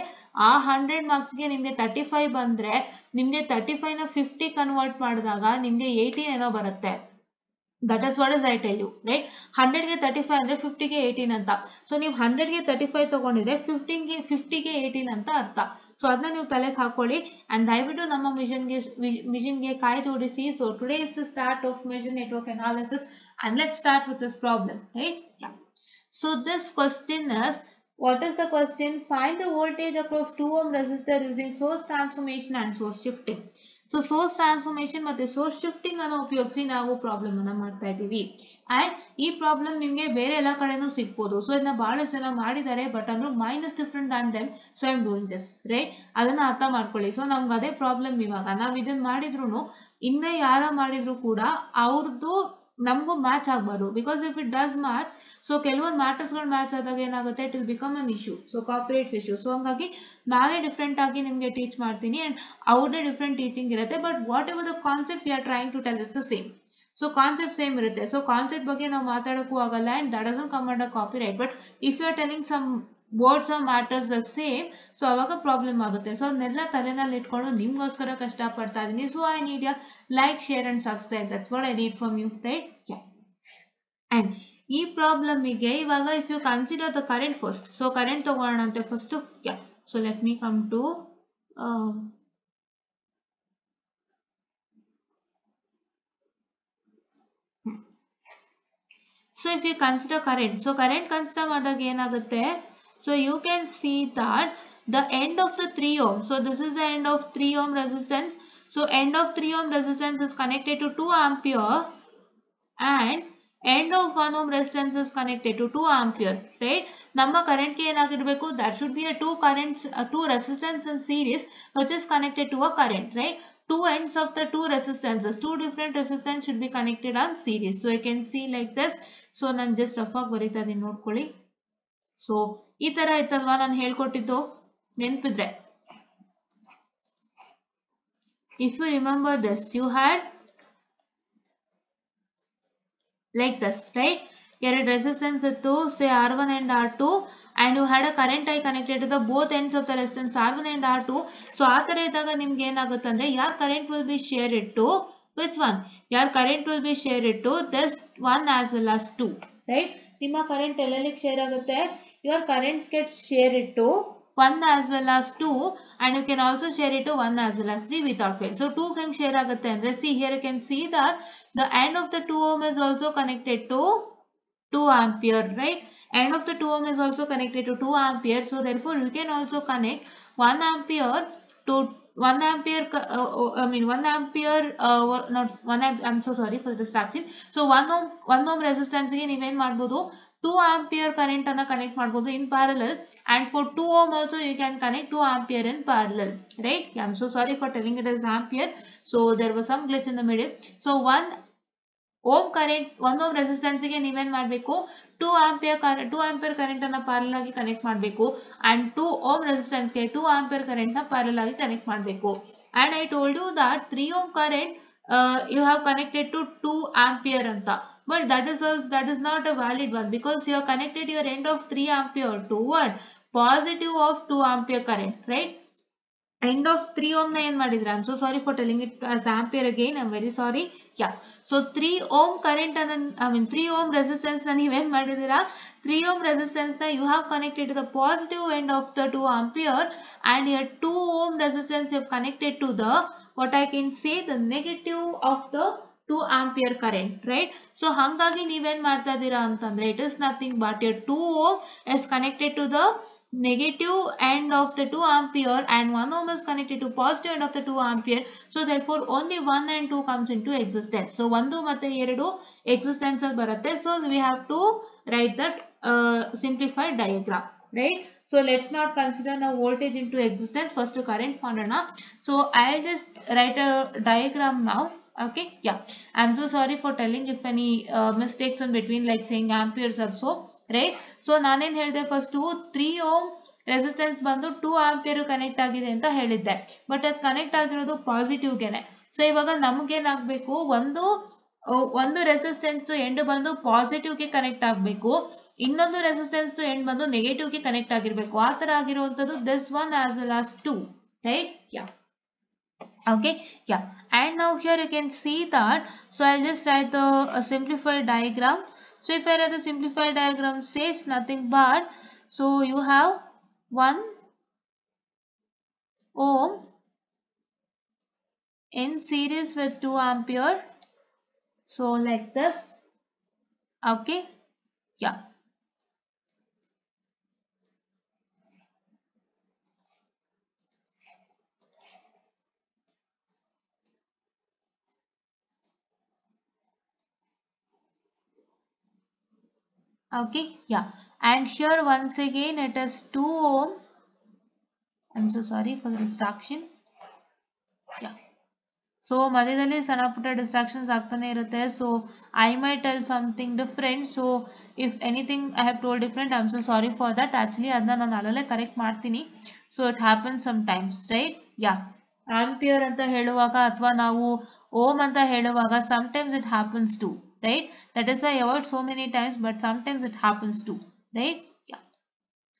ಆ ಹಂಡ್ರೆಡ್ ಮಾರ್ಕ್ಸ್ಗೆ ನಿಮಗೆ ತರ್ಟಿ ಫೈವ್ ಬಂದ್ರೆ, ನಿಮಗೆ ತರ್ಟಿ ನ ಫಿಫ್ಟಿ ಕನ್ವರ್ಟ್ ಮಾಡಿದಾಗ ನಿಮಗೆ ಏಯ್ಟೀನ್ ಏನೋ ಬರುತ್ತೆ. That is what is I tell you right ಹಂಡ್ರೆಡ್ಗೆ thirty five ಅಂದ್ರೆ ಫಿಫ್ಟಿಗೆ ಏಯ್ಟೀನ್ ಅಂತ. ಸೊ ನೀವು ಹಂಡ್ರೆಡ್ಗೆ ತರ್ಟಿ ಫೈವ್ ತಗೊಂಡಿದ್ರೆ ಫಿಫ್ಟೀನ್ಗೆ ಫಿಫ್ಟಿಗೆ ಏಯ್ಟೀನ್ ಅಂತ ಅರ್ಥ. ಸೊ ಅದನ್ನ ನೀವು ತಲೆಗೆ ಹಾಕೊಳ್ಳಿ ಆ್ಯಂಡ್ ದಯವಿಟ್ಟು ನಮ್ಮ ಮಿಷನ್ಗೆ ಮಿಷನ್ಗೆ ಕಾಯಿ ತೋರಿಸಿ so today is the start of mission network analysis and let start with this problem right yeah so this question is What is the question? Find the voltage across 2 ohm resistor using source transformation and source shifting. So source transformation ಮತ್ತೆ source shifting ಅನ್ನು ಉಪಯೋಗಿಸಿ ನಾವು problem ಅನ್ನ ಮಾಡ್ತಾ ಇದ್ದೀವಿ. And ಈ problem ನಿಮಗೆ ಬೇರೆ ಎಲ್ಲ ಕಡೆನೂ ಸಿಗ್ಬೋದು. ಸೊ ಇದನ್ನ ಬಹಳಷ್ಟು ಜನ ಮಾಡಿದ್ದಾರೆ ಬಟ್ ಅಂದ್ರೆ minus different on them so I'm doing this right ಅದನ್ನ ಅರ್ಥ ಮಾಡ್ಕೊಳ್ಳಿ. ಸೊ ನಮ್ಗೆ ಅದೇ ಪ್ರಾಬ್ಲಮ್ ಇವಾಗ. ನಾವು ಇದನ್ನ ಮಾಡಿದ್ರು ಇನ್ನೇ ಯಾರ ಮಾಡಿದ್ರು ಕೂಡ ಅವ್ರದ್ದು ನಮಗೂ ಮ್ಯಾಚ್ ಆಗಬಾರ್ದು. Because if it does match so ಕೆಲವೊಂದು ಮ್ಯಾಟರ್ಸ್ಗಳು ಮ್ಯಾಚ್ ಆದಾಗ ಏನಾಗುತ್ತೆ? It will become an issue so copyrights issue so ಹಂಗಾಗಿ ನಾನೇ ಡಿಫ್ರೆಂಟ್ ಆಗಿ ನಿಮಗೆ ಟೀಚ್ ಮಾಡ್ತೀನಿ ಅಂಡ್ ಅವ್ರದ್ದೇ ಡಿಫ್ರೆಂಟ್ ಟೀಚಿಂಗ್ ಇರುತ್ತೆ. But whatever the concept we are trying to tell is the same so concept same ಇರುತ್ತೆ. ಸೊ ಕಾನ್ಸೆಪ್ಟ್ ಬಗ್ಗೆ ನಾವು ಮಾತಾಡೋಕ್ಕೂ ಆಗಲ್ಲ and that doesn't come under copyright but if you are telling some words or matters the same so ಅವಾಗ problem ಆಗುತ್ತೆ. So ಅದನ್ನೆಲ್ಲ ತಲೆನಲ್ಲಿ ಇಟ್ಕೊಂಡು ನಿಮ್ಗೋಸ್ಕರ ಕಷ್ಟಪಡ್ತಾ ಇದ್ದೀನಿ. So I need your like share and subscribe that's what I need from you right and ಈ ಪ್ರಾಬ್ಲಮಿಗೆ ಇವಾಗ if you consider the current first so current ತಗೋಣ ಅಂತೆ first yeah so let me come to so if you consider current so current consider ಮಾಡಿದಾಗ ಏನಾಗುತ್ತೆ? so you can see that the end of the 3 ohm so this is the end of 3 ohm resistance so end of 3 ohm resistance is connected to 2 ampere and end of 1 ohm resistance is connected to 2 ampere right ನಮ್ಮ current ಗೆ ಏನಾಗಿರಬೇಕು that should be a two currents a two resistance in series which is connected to a current right two ends of the two resistances two different resistance should be connected on series so I can see like this so ನಾನು just rough ಆಗಿ ಬರೀತಾ ಇದೀನಿ ನೋಡ್ಕೊಳ್ಳಿ so ಈ ತರ ಇತ್ತಲ್ವಾ ನಾನು ಹೇಳ್ಕೊಟ್ಟಿದ್ದು? ನೆನ್ಪಿದ್ರೆ. If you remember this you had like thus right ಎರಡು ರೆಸಿಸ್ಟೆನ್ಸ್ ಇತ್ತು say R one and R two and you had a current I connected the both ends of the resistance R one and R two so ಆ ತರ ಇದ್ದಾಗ ನಿಮ್ಗೆ ಏನಾಗುತ್ತೆ ಅಂದ್ರೆ your current will be shared to which one your current will be shared to this one as well as to right ನಿಮ್ಮ current ಎಲ್ಲೆಲ್ಲಿಗೆ share ಆಗುತ್ತೆ? Your currents get share it to 1 as well as 2 and you can also share it to 1 as well as 3 without fail. So 2 can share ಆಗುತ್ತೆ ಅಂದ್ರೆ see here you can see that the end of the 2 ohm is also connected to 2 ampere right end of the 2 ohm is also connected to 2 ampere so therefore you can also connect 1 ampere to 1 ampere uh, I mean 1 ampere uh, not 1 amp I'm so sorry for the distraction so 1 ohm 1 ohm resistance ಗೆ ನೀವೇನ್ ಮಾಡ್ಬೋದು 2 ampere current ಅನ್ನ connect ಮಾಡ್ಬೋದು in parallel and for 2 ohm also you can connect 2 ampere in parallel right yeah, I'm so sorry for telling it as ampere so there was some glitch in the middle so 1 ohm current one ohm ರೆಸಿಸ್ಟೆನ್ಸ್ಗೆ ನೀವೇನ್ ಮಾಡಬೇಕು two ampere two ampere current ಅನ್ನ parallel ಆಗಿ connect ಮಾಡಬೇಕು and two ohm ರೆಸಿಸ್ಟೆನ್ಸ್ಗೆ two ampere current ನ parallel ಆಗಿ connect ಮಾಡಬೇಕು and I told you that three ohm current you have connected to two ampere ಅಂತ but that is also that is not a valid one because you have connected your end of 3 ampere to what positive of 2 ampere current right end of 3 ohm na ಏನ್ ಮಾಡಿದ್ರೆ i'm so sorry for telling it as ampere again i'm very sorry yeah so 3 ohm current ಅನ್ನ i mean 3 ohm resistance ನ ನೀವೇನ್ ಮಾಡಿದೀರಾ 3 ohm resistance ನ you have connected to the positive end of the 2 ampere and your 2 ohm resistance you have connected to the what i can say the negative of the 2 ampere current right so ಹಂಗಾಗಿ ನೀವೇನ್ ಮಾಡ್ತಾ ಇದ್ದೀರಾ ಅಂತಂದ್ರೆ it is nothing but your 2 ohm is connected to the negative end of the 2 ampere and 1 ohm is connected to positive end of the 2 ampere so therefore only 1 and 2 comes into existence so 1 ಮತ್ತೆ 2 existence ಅಲ್ಲಿ ಬರುತ್ತೆ so we have to write that uh, simplified diagram right So let's not consider now voltage into existence first current found ಮಾಡೋಣ so i'll just write a diagram now okay yeah i'm so sorry for telling if any uh, mistakes in between like saying amperes or so right so ನಾನೇನ್ ಹೇಳಿದೆ first three ohm resistance ಬಂದು two ampere connect ಆಗಿದೆ ಅಂತ ಹೇಳಿದ್ದೆ but ಅದು connect ಆಗಿರೋದು ಪಾಸಿಟಿವ್ಗೆನೆ so ಇವಾಗ ನಮ್ಗೇನಾಗಬೇಕು ಒಂದು ಒಂದು ರೆಸಿಸ್ಟೆನ್ಸ್ ಎಂಡ್ ಬಂದು ಪಾಸಿಟಿವ್ಗೆ ಕನೆಕ್ಟ್ ಆಗಬೇಕು ಇನ್ನೊಂದು ರೆಸಿಸ್ಟೆನ್ಸ್ ಎಂಡ್ ಬಂದು ನೆಗೆಟಿವ್ಗೆ ಕನೆಕ್ಟ್ ಆಗಿರ್ಬೇಕು ಆ ತರ ಆಗಿರುವಂತದ್ದು this one as well as two right yeah okay yeah and now here you can see that so i'll just write the a simplified diagram so if i write the simplified diagram says nothing but so you have 1 ohm in series with 2 ampere so like this. Okay? Yeah. Okay? Yeah. And here once again it is 2 ohm. I'm so sorry for the distraction. Yeah so ಮಧ್ಯದಲ್ಲಿ ಸಣ್ಣ ಪುಟ್ಟ distractions ಆಗ್ತಾನೆ ಇರುತ್ತೆ so I my tell something different so if anything I have told different I am so sorry for that actually ಅದನ್ನ ನಾನು ಅಲ್ಲಲ್ಲೇ correct ಮಾಡ್ತೀನಿ so it happen sometimes right yeah ampere ಅಂತ ಹೇಳುವಾಗ ಅಥವಾ ನಾವು ಓಮ್ ಅಂತ ಹೇಳುವಾಗ sometimes it happens to right that is why I avoid so many times but sometimes it happens too right yeah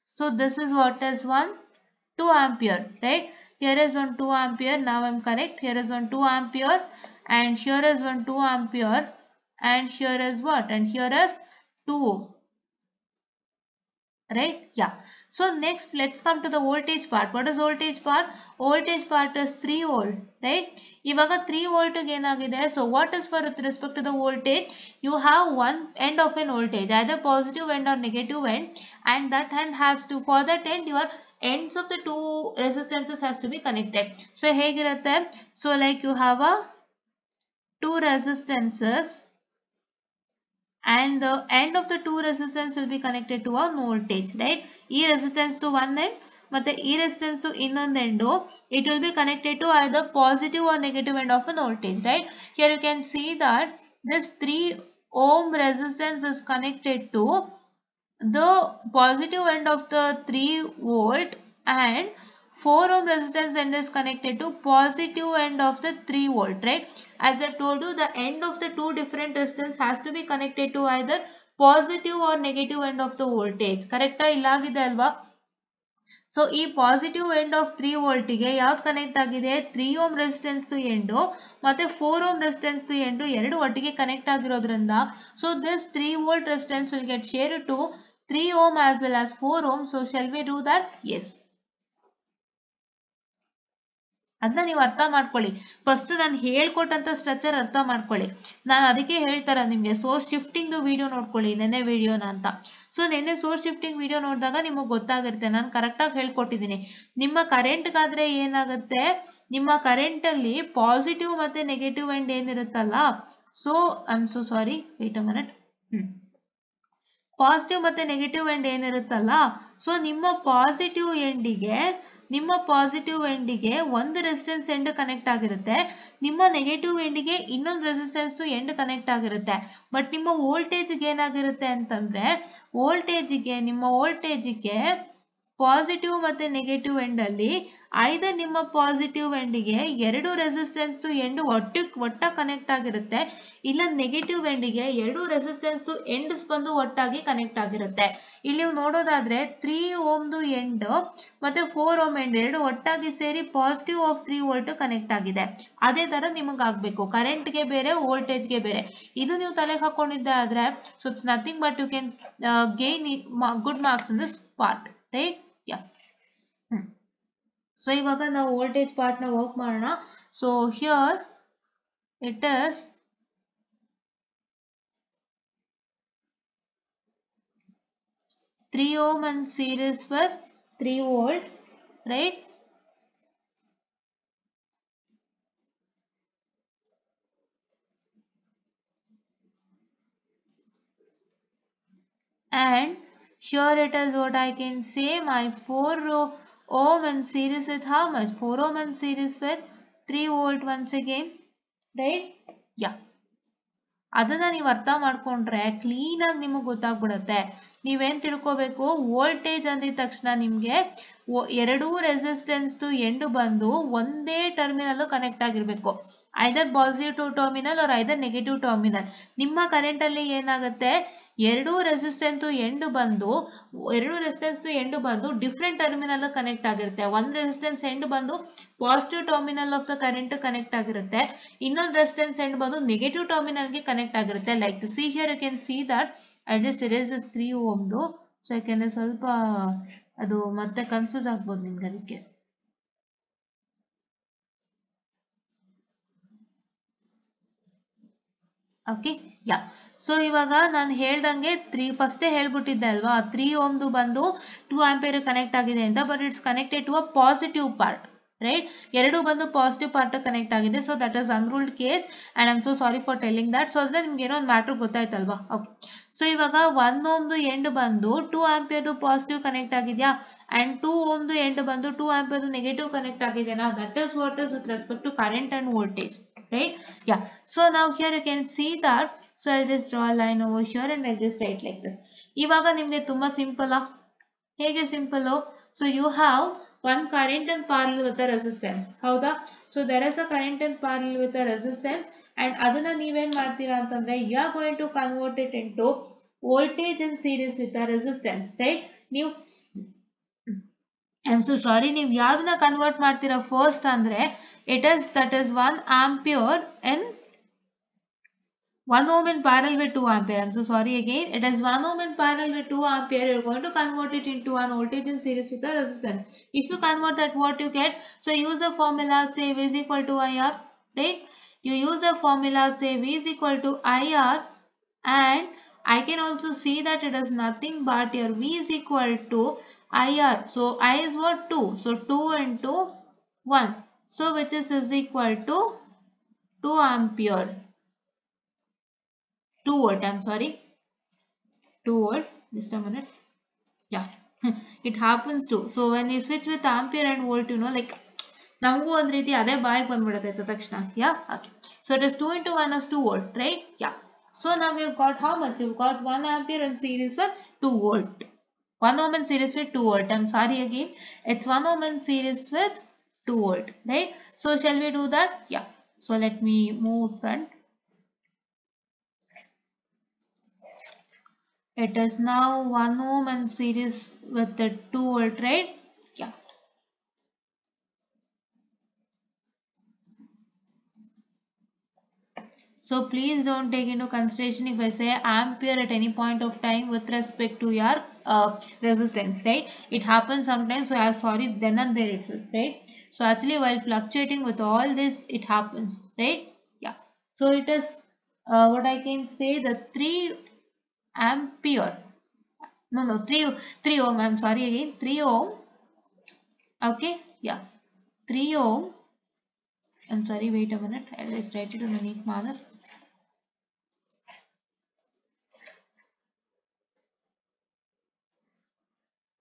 so this is what is one 2 ampere right here is one 2 ampere now I'm correct here is one 2 ampere and here is one 2 ampere and here is what and here is 2 ohm right yeah so next let's come to the voltage part what is voltage part voltage part is 3 volt right ಇವಾಗ 3 volt ಏನಾಗಿದೆ so what is for with respect to the voltage you have one end of an voltage either positive end or negative end and that end has to for that end your ends of the two resistances has to be connected so ಹೇಗಿರುತ್ತೆ so like you have a two resistances and the end of the two resistance will be connected to a voltage right e resistance to one end ಮತ್ತೆ ಈ resistance to ಇನ್ನೊಂದು end it will be connected to either positive or negative end of an voltage right here you can see that this three ohm resistance is connected to the positive end of the three volt and 4 ohm resistance end is connected to positive end of the 3 volt right as i told you the end of the two different resistance has to be connected to either positive or negative end of the voltage correct ಇಲ್ಲಾಗಿದೆ ಅಲ್ವಾ so ಈ positive end of three ವೋಲ್ಟಿಗೆ ಯಾವ್ದು connect ಆಗಿದೆ three ohm resistance to end ಮತ್ತೆ four ohm resistance to end ಎರಡು ಒಟ್ಟಿಗೆ connect ಆಗಿರೋದ್ರಿಂದ so this three volt resistance will get share to three ohm as well as four ohm So, shall we do that yes ಅದನ್ನ ನೀವು ಅರ್ಥ ಮಾಡ್ಕೊಳ್ಳಿ. First ನಾನು ಹೇಳ್ಕೊಟ್ಟಂತ structure ಅರ್ಥ ಮಾಡ್ಕೊಳ್ಳಿ. ನಾನು ಅದಕ್ಕೆ ಹೇಳ್ತಾರ ನಿಮ್ಗೆ ಸೋರ್ಸ್ ಶಿಫ್ಟಿಂಗ್ ವಿಡಿಯೋ ನೋಡ್ಕೊಳ್ಳಿ ನೆನ್ನೆ ವಿಡಿಯೋನ ಅಂತ. ಸೊ ನೆನ್ನೆ ಸೋರ್ಸ್ ಶಿಫ್ಟಿಂಗ್ ವಿಡಿಯೋ ನೋಡಿದಾಗ ನಿಮಗೆ ಗೊತ್ತಾಗಿರುತ್ತೆ. ನಾನು ಕರೆಕ್ಟಾಗಿ ಹೇಳ್ಕೊಟ್ಟಿದ್ದೀನಿ ನಿಮ್ಮ ಕರೆಂಟ್ಗಾದ್ರೆ ಏನಾಗುತ್ತೆ? ನಿಮ್ಮ ಕರೆಂಟಲ್ಲಿ ಪಾಸಿಟಿವ್ ಮತ್ತೆ negative end ಏನಿರುತ್ತಲ್ಲ? So I am so sorry wait a minute hmm. Positive ಮತ್ತೆ ನೆಗೆಟಿವ್ ಎಂಡ್ ಏನಿರುತ್ತಲ್ಲ ಸೊ ನಿಮ್ಮ ಪಾಸಿಟಿವ್ ಎಂಡಿಗೆ ನಿಮ್ಮ ಪಾಸಿಟಿವ್ ಎಂಡಿಗೆ ಒಂದು ರೆಸಿಸ್ಟೆನ್ಸ್ ಎಂಡ್ ಕನೆಕ್ಟ್ ಆಗಿರುತ್ತೆ. ನಿಮ್ಮ ನೆಗೆಟಿವ್ ಎಂಡಿಗೆ ಇನ್ನೊಂದು ರೆಸಿಸ್ಟೆನ್ಸ್ ಎಂಡ್ ಕನೆಕ್ಟ್ ಆಗಿರುತ್ತೆ. ಬಟ್ ನಿಮ್ಮ ವೋಲ್ಟೇಜ್ಗೆ ಏನಾಗಿರುತ್ತೆ ಅಂತಂದ್ರೆ ವೋಲ್ಟೇಜಿಗೆ ನಿಮ್ಮ ವೋಲ್ಟೇಜಿಗೆ ಪಾಸಿಟಿವ್ ಮತ್ತೆ ನೆಗೆಟಿವ್ ಎಂಡ್ ಅಲ್ಲಿ ಐದ ನಿಮ್ಮ ಪಾಸಿಟಿವ್ ಎಂಡಿಗೆ ಎರಡು ರೆಸಿಸ್ಟೆನ್ಸ್ ಎಂಡ್ ಒಟ್ಟು, ಒಟ್ಟ ಕನೆಕ್ಟ್ ಆಗಿರುತ್ತೆ. ಇಲ್ಲ ನೆಗೆಟಿವ್ ಎಂಡಿಗೆ ಎರಡು ರೆಸಿಸ್ಟೆನ್ಸ್ ಎಂಡ್ಸ್ ಬಂದು ಒಟ್ಟಾಗಿ ಕನೆಕ್ಟ್ ಆಗಿರುತ್ತೆ. ಇಲ್ಲಿ ನೀವು ನೋಡೋದಾದ್ರೆ ತ್ರೀ ಓಮ್ದು ಎಂಡ್ ಮತ್ತೆ ಫೋರ್ ಓಮ್ ಎಂಡ್ ಎರಡು ಒಟ್ಟಾಗಿ ಸೇರಿ positive of three volt connect ಆಗಿದೆ. ಅದೇ ತರ ನಿಮಗೆ ಆಗ್ಬೇಕು. ಕರೆಂಟ್ಗೆ ಬೇರೆ ವೋಲ್ಟೇಜ್ಗೆ ಬೇರೆ. ಇದು ನೀವು ತಲೆಗೆ ಹಾಕೊಂಡಿದ್ದೆ ಆದ್ರೆ so it's nothing but you can gain good marks in this part right yeah hmm. so ivaga now voltage part na work marana so here it is three ohm and series with three volt right and Sure, it is what I can say. My 4 row ohm series with how much? 4 ohm series with 3 volt once again. Right? Yeah. ಅದನ್ನ ನೀವು ಅರ್ಥ ಮಾಡ್ಕೊಂಡ್ರೆ clean ಆಗಿ ನಿಮಗೆ ಗೊತ್ತಾಗ್ಬಿಡುತ್ತೆ ನೀವೇನ್ ತಿಳ್ಕೋಬೇಕು voltage ಅಂದಿದ ತಕ್ಷಣ ನಿಮ್ಗೆ ಎರಡೂ ರೆಸಿಸ್ಟೆನ್ಸ್ ಎಂಡು ಬಂದು ಒಂದೇ ಟರ್ಮಿನಲ್ ಕನೆಕ್ಟ್ ಆಗಿರ್ಬೇಕು ಐದರ್ ಪಾಸಿಟಿವ್ ಟರ್ಮಿನಲ್ ಅವ್ರ ಐದರ್ ನೆಗೆಟಿವ್ ಟರ್ಮಿನಲ್ ನಿಮ್ಮ ಕರೆಂಟ್ ಅಲ್ಲಿ ಏನಾಗುತ್ತೆ ಎರಡೂ ರೆಸಿಸ್ಟೆನ್ಸ್ ಎಂಡ್ ಬಂದು, ಎರಡು ರೆಸಿಸ್ಟೆನ್ಸ್ ಎಂಡ್ ಬಂದು ಡಿಫ್ರೆಂಟ್ ಟರ್ಮಿನಲ್ ಕನೆಕ್ಟ್ ಆಗಿರುತ್ತೆ. ಒಂದ್ ರೆಸಿಸ್ಟೆನ್ಸ್ ಎಂಡ್ ಬಂದು positive terminal of the current connect ಆಗಿರುತ್ತೆ. ಇನ್ನೊಂದು ರೆಸಿಸ್ಟೆನ್ಸ್ ಎಂಡ್ ಬಂದು ನೆಗೆಟಿವ್ ಟರ್ಮಿನಲ್ಗೆ ಕನೆಕ್ಟ್ ಆಗಿರುತ್ತೆ. Like see here you can see that I just erase this three ಓಮ್ದು so ಯಾಕೆಂದ್ರೆ ಸ್ವಲ್ಪ ಅದು ಮತ್ತೆ ಕನ್ಫ್ಯೂಸ್ ಆಗ್ಬೋದು ನಿಮ್ಗೆ ಅದಕ್ಕೆ. Okay yeah. ಸೊ ಇವಾಗ ನಾನು ಹೇಳ್ದಂಗೆ ತ್ರೀ ಫಸ್ಟೇ ಹೇಳ್ಬಿಟ್ಟಿದ್ದೆ ಅಲ್ವಾ? ತ್ರೀ ಓಮ್ದು ಬಂದು ಟೂ ಆಂಪಿಯರ್ ಕನೆಕ್ಟ್ ಆಗಿದೆ ಅಂತ but it's connected to a positive part right ಎರಡು ಬಂದು ಪಾಸಿಟಿವ್ ಪಾರ್ಟ್ ಕನೆಕ್ಟ್ ಆಗಿದೆ. So that is unruled case and I'm so sorry for telling that so ಅಂದ್ರೆ ನಿಮ್ಗೆ ಏನೋ ಒಂದು ಮ್ಯಾಟ್ರ್ ಗೊತ್ತಾಯ್ತಲ್ವಾ? ಓಕೆ ಸೊ ಇವಾಗ ಒನ್ ಓಮ್ದು ಎಂಡ್ ಬಂದು ಟೂ ಆಂಪಿಯರ್ದು ಪಾಸಿಟಿವ್ ಕನೆಕ್ಟ್ ಆಗಿದೆಯಾ? ಅಂಡ್ ಟೂ ಓಮ್ದು ಎಂಡ್ ಬಂದು ಟೂ ಆಂಪಿಯರ್ದು ನೆಗೆಟಿವ್ ಕನೆಕ್ಟ್ ಆಗಿದೆಯಾ that is what is with respect to current and voltage right yeah so ನಾವು here you can see that so I just draw line over over and I just write like this ಇವಾಗ ನಿಮ್ಗೆ ತುಂಬಾ simple ಹೇಗೆ simple so you have one current and parallel with resistance ಹೌದಾ? So there is a current and parallel with resistance and ಅದನ್ನ ನೀವೇನ್ ಮಾಡ್ತೀರಾ ಅಂತಂದ್ರೆ you are going to convert it into voltage and series with resistance right ನೀವು I am so ಸಾರಿ ನೀವು ಯಾವ್ದನ್ನ convert ಮಾಡ್ತೀರಾ first ಅಂದ್ರೆ, it is, that is 1 ampere in 1 ohm in parallel with 2 ampere. I'm so sorry again. It is 1 ohm in parallel with 2 ampere. You're going to convert it into an voltage in series with a resistance. If you convert that, what you get? So use a formula say V is equal to IR, right? You use a formula say V is equal to IR and I can also see that it is nothing but your V is equal to IR. So I is what? 2. So 2 into 1. So which is is equal to 2 ampere. 2 volt, I'm sorry. 2 volt, just a minute. Yeah, it happens too. So when you switch with ampere and volt, you know, like ನಮಗೂ ಒಂದ್ ರೀತಿ ಅದೇ ಬಾಯಿಗೆ ಬಂದ್ಬಿಡುತ್ತೆ ತಕ್ಷಣ yeah okay so it is two into one as two volt right yeah so ನಾವ್ you got how much you got one ampere and series with two volt one ohm and series with two volt I'm sorry again it's one ohm and series with 2 volt right so shall we do that yeah so let me move front It is now 1 ohm and series with the 2 volt right? Yeah. So please don't take into consideration if i say ampere at any point of time with respect to your uh, resistance right? It happens sometimes so i'm sorry then and there itself right? So actually while fluctuating with all this it happens right? Yeah. So it is uh, what i can say the 3 ampere no no 3 3 ohm i'm sorry again. 3 ohm okay yeah. 3 ohm i'm sorry wait a minute. I'll just write it in a neat manner.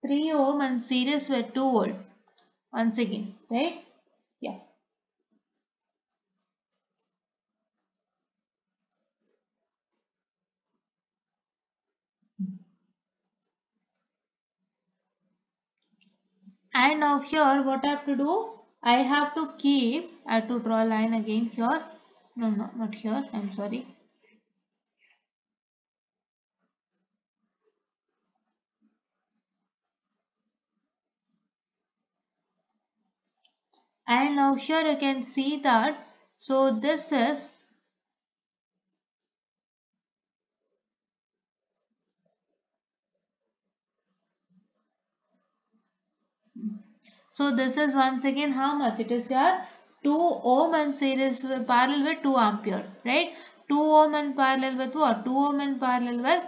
Three ohm and series were two volt. once again right yeah and now here what I have to do? I have to keep I have to draw a line again here. No no not here I'm sorry. And now here you can see that so this is so this is once again how much? It is here 2 ohm and series parallel with 2 ampere right? 2 ohm and parallel with what? 2 ohm and parallel with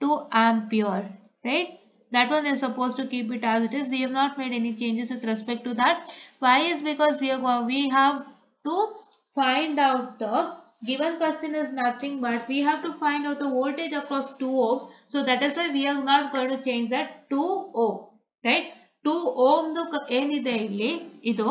2 ampere right? That one is supposed to keep it as it is. We have not made any changes with respect to that. Why is because we are we have to find out the given question is nothing but we have to find out the voltage across 2 ohm. So that is why we are not going to change that 2 ohm right two ಓಮ್ದು ಏನಿದೆ ಇಲ್ಲಿ? ಇದು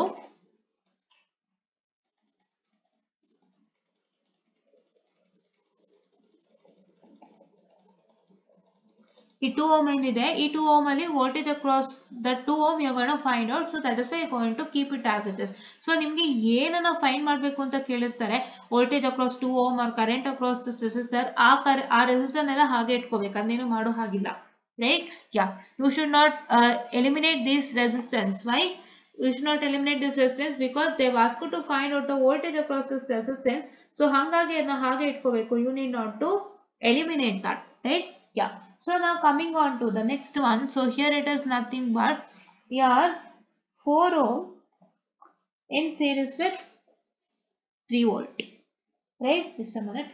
ಈ two ohm ಏನಿದೆ? ಈ two ohm ಅಲ್ಲಿ what across the two ohm you gonna find out so that is I going to keep it as it is so ನಿಮ್ಗೆ ಏನನ್ನ find ಮಾಡ್ಬೇಕು ಅಂತ ಕೇಳಿರ್ತಾರೆ voltage across two ohm or current across this resistor ಆ ಕರ್, ಆ resistor ಎಲ್ಲ ಹಾಗೆ ಇಟ್ಕೋಬೇಕು. ಅದೇನು ಮಾಡೋ ಹಾಗಿಲ್ಲ. right yeah. You should not uh, eliminate this resistance. Why? You should not eliminate this resistance because they've asked you to find out the voltage across this resistance. So hangage adna hage itkobeku. You need not to eliminate that right? Yeah. So now coming on to the next one. So here it is nothing but R four ohm in series with 3 volt right just a minute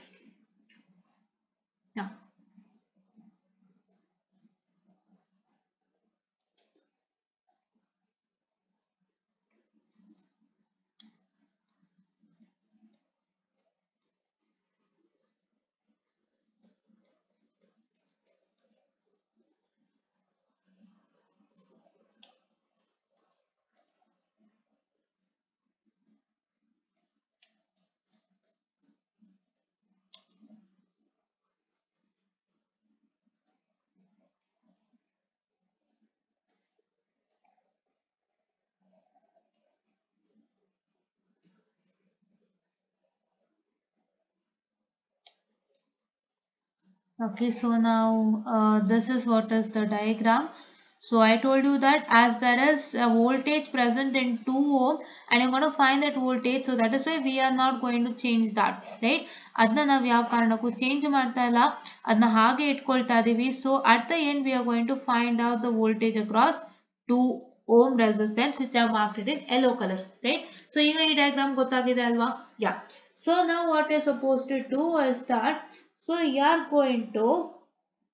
okay so now uh, this is what is the diagram so i told you that as there is a voltage present in 2 ohm and i'm going to find that voltage so that is why we are not going to change that right ಅದನ್ನ ನಾವು ಯಾವ ಕಾರಣಕ್ಕೂ change ಮಾಡ್ತಾ ಇಲ್ಲ ಅದನ್ನ ಹಾಗೆ ಇಟ್ಕೊಳ್ತಾ ಇದೀವಿ so at the end we are going to find out the voltage across two ohm resistance which are marked in yellow colour right so ಈಗ ಈ ಡಯಾಗ್ರಾಮ್ ಗೊತ್ತಾಗಿದೆ ಅಲ್ವಾ ಯಾ ಸೊ ನಾವು what you suppose to do is that so you are going to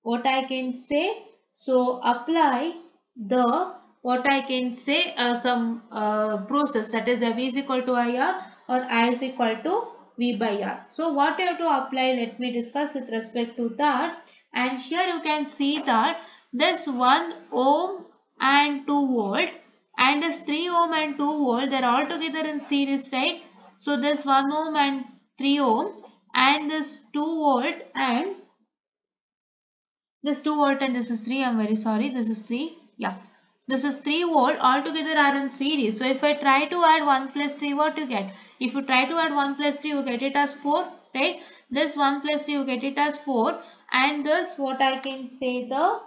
what I can say so apply the what I can say uh, some uh, process that is V is equal to IR or I is equal to V by R. So what you have to apply let me discuss with respect to that and here you can see that this 1 ohm and 2 volt and this 3 ohm and 2 volt they are all together in series right. So this 1 ohm and 3 ohm and this 2 volt and this 2 volt and this is 3 I'm very sorry this is 3 yeah. This is 3 volt all together are in series. So if I try to add 1 plus 3 what you get? If you try to add 1 plus 3 you get it as 4 right? This 1 plus 3 you get it as 4 and this what I can say the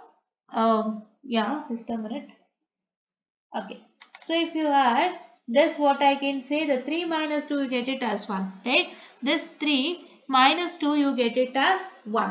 um yeah just a minute. Okay. So if you add this what I can say the 3 minus 2 you get it as 1 right? This 3 minus 2 you get it as 1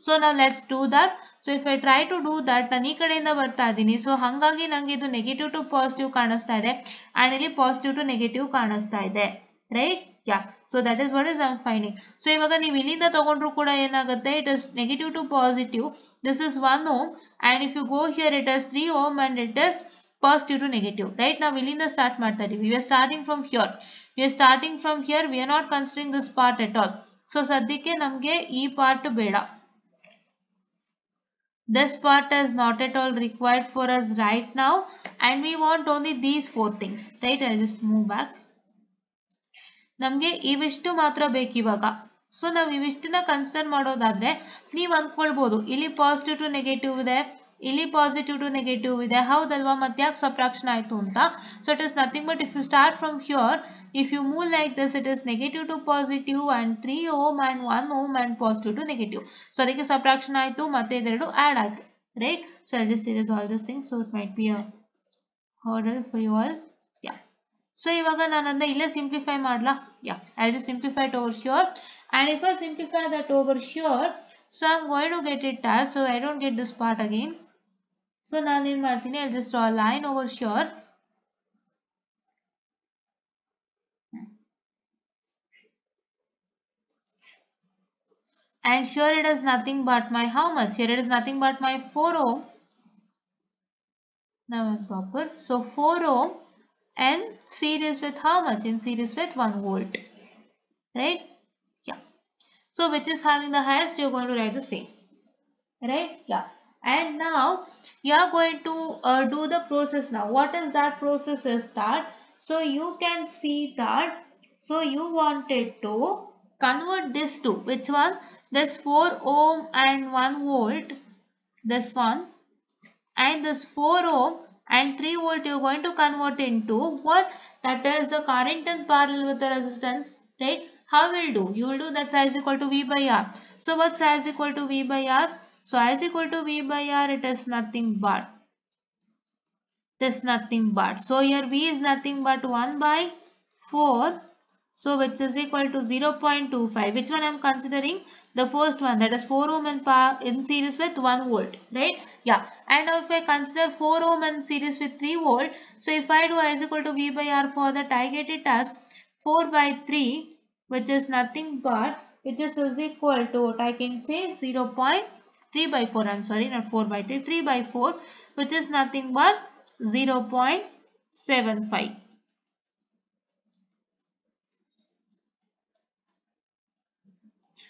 so now let's do that so if I try to do that ನಾನು ಈ ಕಡೆಯಿಂದ ಬರ್ತಾ ಇದ್ದೀನಿ so ಹಾಗಾಗಿ ನಂಗೆ ಇದು negative to positive ಕಾಣಿಸ್ತಾ ಇದೆ ಅಂಡ್ ಇಲ್ಲಿ ಪಾಸಿಟಿವ್ ಟು ನೆಗೆಟಿವ್ ಕಾಣಿಸ್ತಾ ಇದೆ right yeah so that is what is I'm finding so ಇವಾಗ ನೀವು ಇಲ್ಲಿಂದ ತಗೊಂಡ್ರು ಕೂಡ ಏನಾಗುತ್ತೆ it is negative to positive this is one ohm and if you go here it is three ohm and it is positive to negative right ನಾವು ಇಲ್ಲಿಂದ start ಮಾಡ್ತಾ ಇದೀವಿ we are starting from here we are starting from here we are not considering this part at all So ಸದ್ಯಕ್ಕೆ ನಮ್ಗೆ ಈ part ಬೇಡ. This part is not at all required for us right ನಾವ್ and we want only these four things right I just move back ನಮ್ಗೆ ಇವಿಷ್ಟು ಮಾತ್ರ ಬೇಕಿವಾಗ. So ನಾವ್ ಇವಿಷ್ಟನ್ನ consider ಮಾಡೋದಾದ್ರೆ ನೀವ್ ಅನ್ಕೊಳ್ಬಹುದು ಇಲ್ಲಿ ಪಾಸಿಟಿವ್ ಟು ನೆಗೆಟಿವ್ ಇದೆ. ಇಲ್ಲಿ ಪಾಸಿಟಿವ್ ಟು ನೆಗೆಟಿವ್ ಇದೆ ಹೌದಲ್ವಾ ಮತ್ತೆ ಯಾಕೆ ಸಬ್ಟ್ರಾಕ್ಷನ್ ಆಯ್ತು ಅಂತ so it is nothing but if you start from here if you move like this it is negative to positive and three ohm and one ohm and positive to negative so ಅದಕ್ಕೆ subtraction ಆಯ್ತು ಮತ್ತೆ ಇದೆರಡು add ಆಯ್ತು right so I just serious all this thing so it might be a harder for you all yeah so ಇವಾಗ ನಾನು ಅದನ್ನ ಇಲ್ಲೇ simplify ಮಾಡ್ಲಾ yeah I just simplify it over sure and if I simplify that over here so I'm going to get it as so I don't get this part again So now in Martini, I'll just draw a line over here. And here it is nothing but my how much? Here it is nothing but my 4 ohm. Now I'm proper. So 4 ohm and series with how much? In series with 1 volt. Right? Yeah. So which is having the highest, you're going to write the same. Right? Yeah and now you are going to uh, do the process now. What is that process is that so you can see that so you wanted to convert this to which one? This 4 ohm and 1 volt this one. And this 4 ohm and 3 volt you're going to convert into what? That is the current in parallel with the resistance right? How will do? You will do that size equal to v by r. So what's size equal to v by r so I is equal to v by r it is nothing but it is nothing but. So here v is nothing but 1 by 4 so which is equal to 0.25 which one I'm considering? The first one that is 4 ohm in, power, in series with 1 volt right? Yeah. And if I consider 4 ohm in series with 3 volt so if I do I is equal to v by r for that I get it as 4 by 3 which is nothing but which is, is equal to what I can say 0.3 by 4 I'm sorry not 4 by 3 3 by 4 which is nothing but 0.75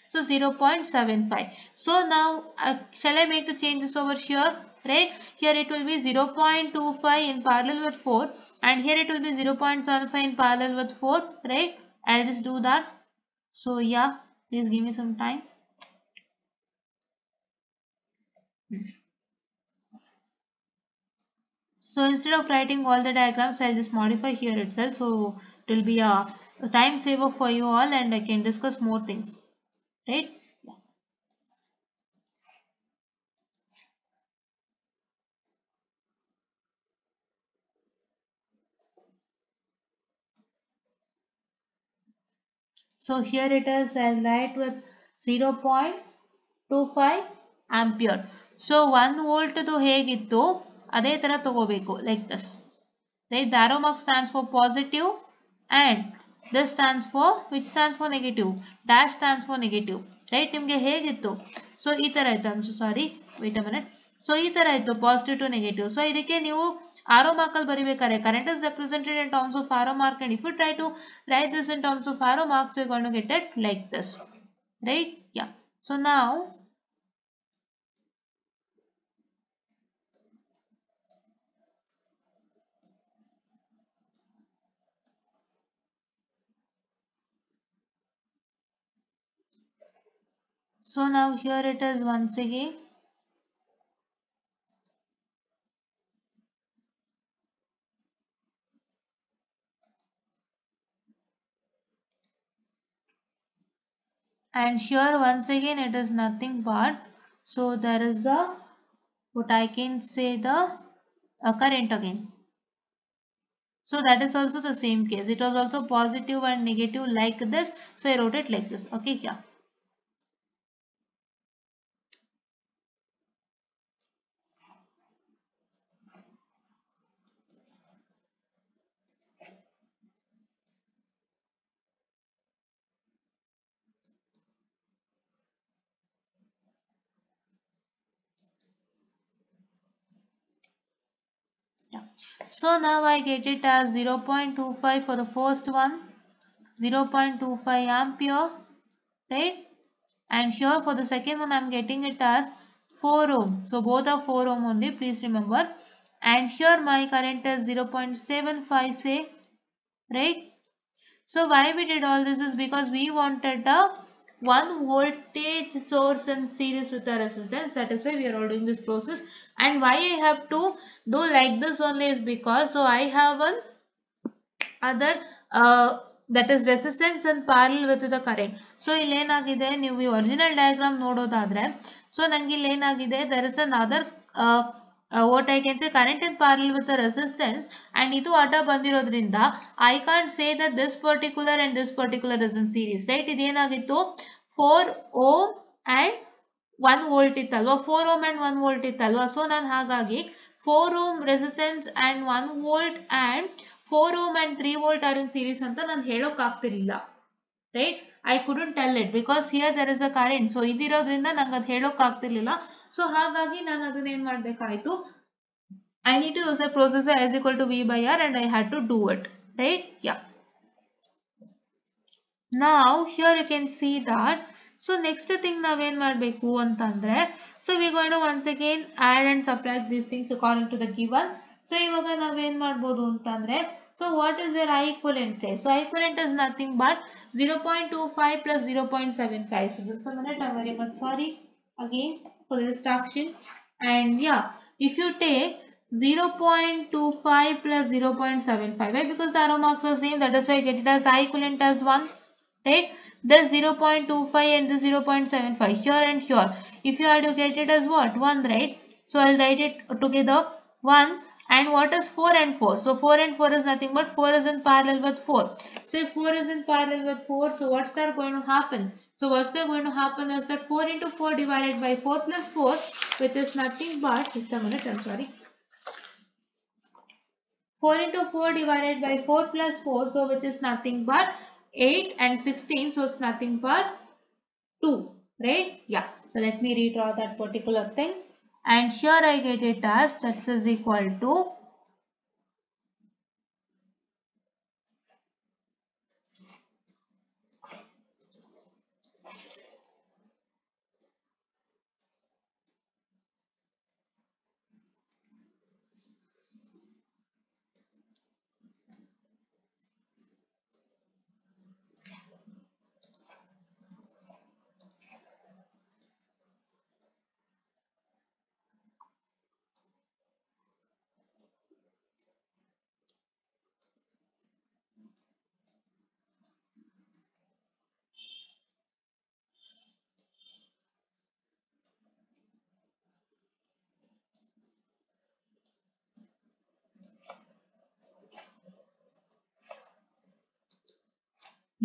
so 0.75 so now uh, shall I make the changes over here? Right? Here it will be 0.25 in parallel with 4 and here it will be 0.75 in parallel with 4 right? I'll just do that. So yeah please give me some time so instead of writing all the diagrams I'll just modify here itself so it will be a, a time saver for you all and I can discuss more things right yeah. so here it is I'll write with 0.25 ampere so 1 volt to ಹೇಗಿತ್ತು ಅದೇ ತರ ತಗೋಬೇಕು like this right the arrow mark stands for positive and this stands for which stands for negative dash stands for negative right ನಿಮಗೆ ಹೇಗಿತ್ತು so ಈ ತರ ಇತ್ತು I'm sorry wait a minute so ಈ ತರ ಇತ್ತು ಪಾಸಿಟಿವ್ ಟು ನೆಗೆಟಿವ್ ಸೊ ಇದಕ್ಕೆ ನೀವು ಆರೋ ಮಾರ್ಕ್ ಅಲ್ಲಿ ಬರಿಬೇಕಾದ್ರೆ current is represented in terms of arrow mark and if you try to write this in terms of arrow marks you're going to get it like this right yeah so so now here it is once again. And here once again it is nothing but so there is a what I can say the a current again. So that is also the same case. It was also positive and negative like this. So I wrote it like this. Okay yeah Yeah. So now I get it as 0.25 for the first one, 0.25 ampere, right? And here for the second one I'm getting it as 4 ohm. So both are 4 ohm only, please remember. And here my current is 0.75 say, right? So why we did all this is because we wanted a one voltage source in series with a resistance. That is why we are all doing this process. And why I have to do like this only is because so I have one other uh, that is resistance in parallel with the current. So ಇಲ್ಲಿ ಏನಾಗಿದೆ ನೀವು ಈ original diagram ನೋಡೋದಾದ್ರೆ so ನಂಗೆ ಇಲ್ಲಿ ಏನಾಗಿದೆ there is an other what I can say current in with with resistance and ಇದು ಅಡ್ಡ ಬಂದಿರೋದ್ರಿಂದ I can't say that this particular and this particular is in series right ಇದೇನಾಗಿತ್ತು? Four ohm and one volt ಇತ್ತಲ್ವಾ? Four ohm and one volt ಇತ್ತಲ್ವಾ? So ನಾನು ಹಾಗಾಗಿ four ohm resistance and one volt and four ohm and three volt are in series ಅಂತ ನಾನು ಹೇಳೋಕ್ ಆಗ್ತಿರ್ಲಿಲ್ಲ right I couldn't tell it because here there is a current so ಇದಿರೋದ್ರಿಂದ ನಂಗೆ ಅದು ಹೇಳೋಕ್ ಆಗ್ತಿರ್ಲಿಲ್ಲ ಸೊ ಹಾಗಾಗಿ ನಾನು ಅದನ್ನ ಏನ್ ಮಾಡ್ಬೇಕಾಯ್ತು? I need to use a process I is equal to V by R and I had to do it right yeah ನಾವು here you can see that so next thing ನಾವೇನ್ ಮಾಡಬೇಕು ಅಂತಂದ್ರೆ so we going to once again add and supply these things according to the given so ಇವಾಗ ನಾವೇನ್ ಮಾಡ್ಬೋದು ಅಂತಂದ್ರೆ so what is there I equivalent size so equivalent is nothing but 0.25 point 0.75 so, just a minute, i'm very much sorry again. For the distraction and yeah if you take 0.25 plus 0.75 right? Because the arrow marks are same that is why I get it as I equivalent as 1 right? This 0.25 and this 0.75 here and here. If you are to get it as what? 1 right? So I'll write it together. 1 and what is 4 and 4 so 4 and 4 is nothing but 4 is in parallel with 4 so if 4 is in parallel with 4 so what's that going to happen so what's going to happen is that 4 into 4 divided by 4 plus 4 which is nothing but just a minute I'm sorry. 4 into 4 divided by 4 plus 4 so which is nothing but 8 and 16 so it's nothing but 2 right? Yeah. So let me redraw that particular thing. And here I get it as that is equal to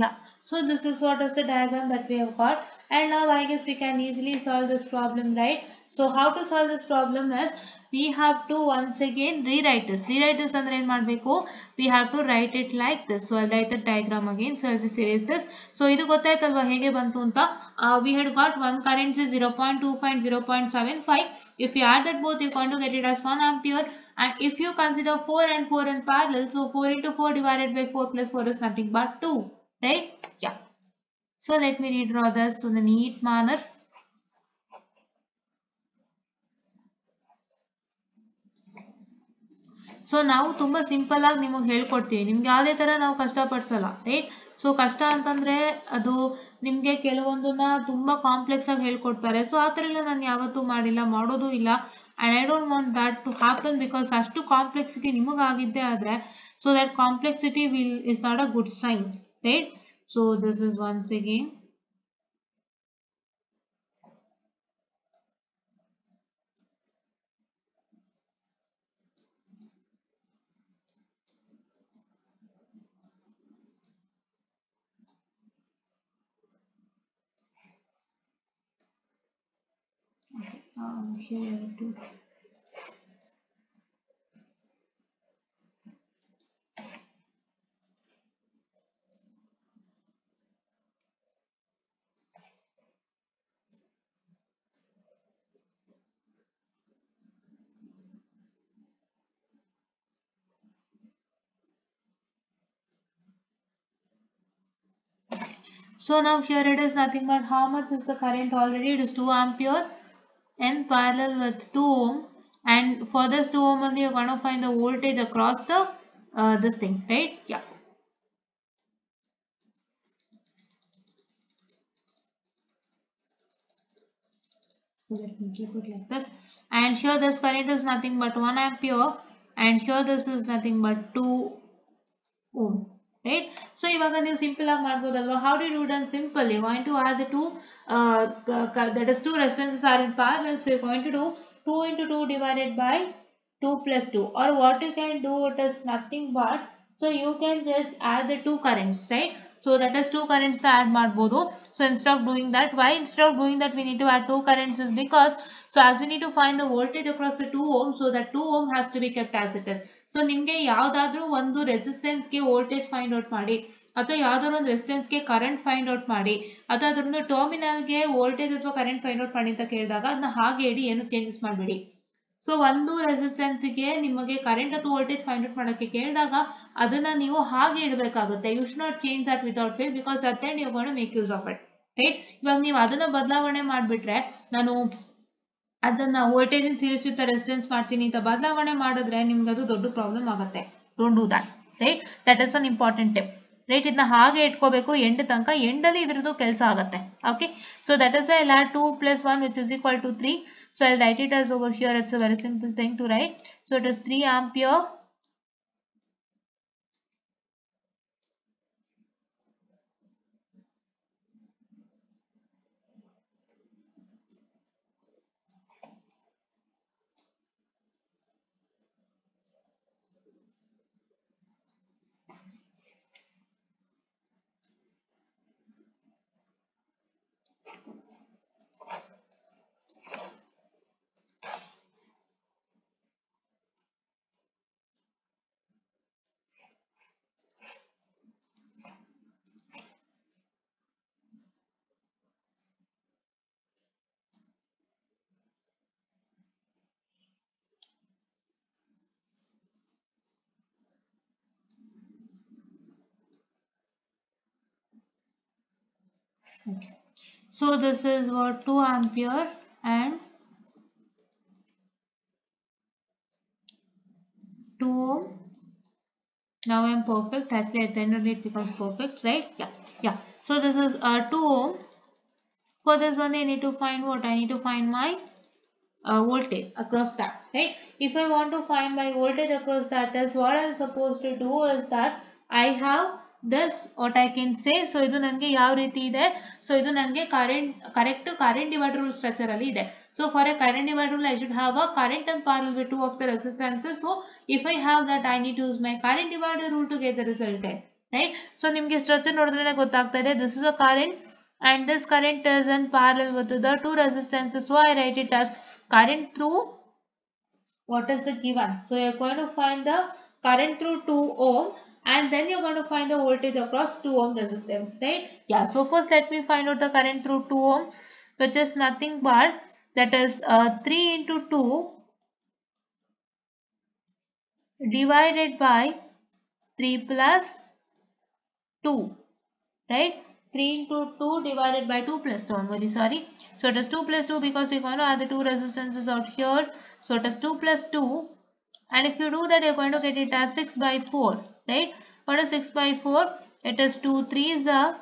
yeah so this is what is the diagram that we have got and now i guess we can easily solve this problem right so how to solve this problem is we have to once again rewrite this rewrite this ಅಂದ್ರೆ ಏನ್ ಮಾಡಬೇಕು we have to write it like this so i'll write the diagram again so i'll just erase this so ಇದು ಗೊತ್ತಾಯ್ತಲ್ವಾ ಹೇಗೆ ಬಂತು ಅಂತ uh, we had got one current is 0.25 and 0.75 if you add that both you're going to get it as 1 ampere and if you consider 4 and 4 in parallel so 4 into 4 divided by 4 plus 4 is nothing but 2 Right? Yeah. So, let me redraw this in a neat manner. So ನಾವು ತುಂಬಾ simple ಆಗಿ ನಿಮಗೆ ಹೇಳ್ಕೊಡ್ತೀವಿ. ನಿಮ್ಗೆ ಯಾವುದೇ ತರ ನಾವು ಕಷ್ಟಪಡಿಸಲ್ಲ. Right so ಕಷ್ಟ ಅಂತಂದ್ರೆ ಅದು ನಿಮ್ಗೆ ಕೆಲವೊಂದನ್ನ ತುಂಬಾ ಕಾಂಪ್ಲೆಕ್ಸ್ ಆಗಿ ಹೇಳ್ಕೊಡ್ತಾರೆ. ಸೊ ಆ ಎಲ್ಲ ನಾನು ಯಾವತ್ತೂ ಮಾಡಿಲ್ಲ, ಮಾಡೋದು ಇಲ್ಲ. And I don't want that to happen because ಅಷ್ಟು ಕಾಂಪ್ಲೆಕ್ಸಿಟಿ ನಿಮಗಾಗಿದ್ದೇ ಆದ್ರೆ so that complexity will is not a good sign right so this is once again Okay, um, here too. So now here it is nothing but how much is the current already? It is 2 ampere in parallel with 2 ohm. And for this 2 ohm only you're going to find the voltage across the uh, this thing right? Yeah. Let me keep it like this. And here this current is nothing but 1 ampere. And here this is nothing but 2 ohm right so ಇವಾಗ ನೀವು simple ಆಗಿ ಮಾಡ್ಬೋದಲ್ವಾ how do you do it simple you're going to add the two uh, that is two resistances are in parallel so you're going to do 2 into 2 divided by 2 plus 2 or what you can do it is nothing but so you can just add the two currents right So that is two currents to add ಮಾಡ್ಬೋದು so instead of doing that why instead of doing that we need to add two currents is because so as we need to find the voltage across the 2 ohm so that 2 ohm has to be kept as it is so ನಿಮಗೆ ke ಒಂದು ರೆಸಿಸ್ಟೆನ್ಸ್ಗೆ voltage find out ಮಾಡಿ ಅಥವಾ ಯಾವ್ದಾದ್ರು ಒಂದು ರೆಸಿಸ್ಟೆನ್ಸ್ಗೆ current find out ಮಾಡಿ ಅಥವಾ terminal ಟರ್ಮಿನಲ್ಗೆ voltage ಅಥವಾ ಕರೆಂಟ್ ಫೈಂಡ್ ಔಟ್ ಮಾಡಿ ಅಂತ ಕೇಳಿದಾಗ adna hage edi ಏನು changes ಮಾಡಬೇಡಿ ಸೊ ಒಂದು ರೆಸಿಸ್ಟೆನ್ಸಿಗೆ ನಿಮಗೆ ಕರೆಂಟ್ ಅಥವಾ ವೋಲ್ಟೇಜ್ ಫೈಂಡ್ ಔಟ್ ಮಾಡೋಕ್ಕೆ ಕೇಳಿದಾಗ ಅದನ್ನ ನೀವು ಹಾಗೆ ಇಡಬೇಕಾಗುತ್ತೆ. You should not change that without fail because that end you gonna make use of it right ಇವಾಗ ನೀವು ಅದನ್ನ ಬದಲಾವಣೆ ಮಾಡಿಬಿಟ್ರೆ ನಾನು ಅದನ್ನ voltage in series with resistance ಮಾಡ್ತೀನಿ ಅಂತ ಬದಲಾವಣೆ ಮಾಡಿದ್ರೆ ನಿಮ್ಗೆ ಅದು ದೊಡ್ಡ ಪ್ರಾಬ್ಲಮ್ ಆಗುತ್ತೆ. Don't do that right that is an important tip right ಇದನ್ನ ಹಾಗೆ ಇಟ್ಕೋಬೇಕು. ಎಂಡ್ ತನಕ ಎಂಡಲ್ಲಿ ಇದ್ರದ್ದು ಕೆಲಸ ಆಗುತ್ತೆ. Okay so that is I add two plus one which is equal to three so I write it as over here it's very simple thing to write so it is three ampere Okay. So this is what 2 ampere and 2 ohm. Now I am perfect. Actually at the end only it becomes perfect, right? Yeah. Yeah. So this is uh, 2 ohm. For this one I need to find what? I need to find my uh, voltage across that, right? If I want to find my voltage across that is what I am supposed to do is that I have this what I can say so ಇದು ನನಗೆ ಯಾವ ರೀತಿ ಇದೆ so ಇದು ನನಗೆ current correct current divider rule structure ಅಲ್ಲಿ ಇದೆ so for a current divider rule I should have a current and parallel with two of the resistances so if I have that I need to use my current divider rule to get the resultant right so ನಿಮಗೆ structure ನೋಡಿದ್ರೆ ಗೊತ್ತಾಗ್ತಾ ಇದೆ this is a current and this current is in parallel with the two resistances so I write it as current through what is the given so you're going to find the current through 2 ohm and then you're going to find the voltage across 2 ohm resistance right? Yeah so first let me find out the current through 2 ohm which is nothing but that is uh, 3 into 2 divided by 3 plus 2 right? 3 into 2 divided by 2 plus 2 I'm very sorry. So it is 2 plus 2 because you're going to add the two resistances out here. So it is 2 plus 2 and if you do that you're going to get it as 6 by 4 right? What is 6 by 4 it is 2 3s are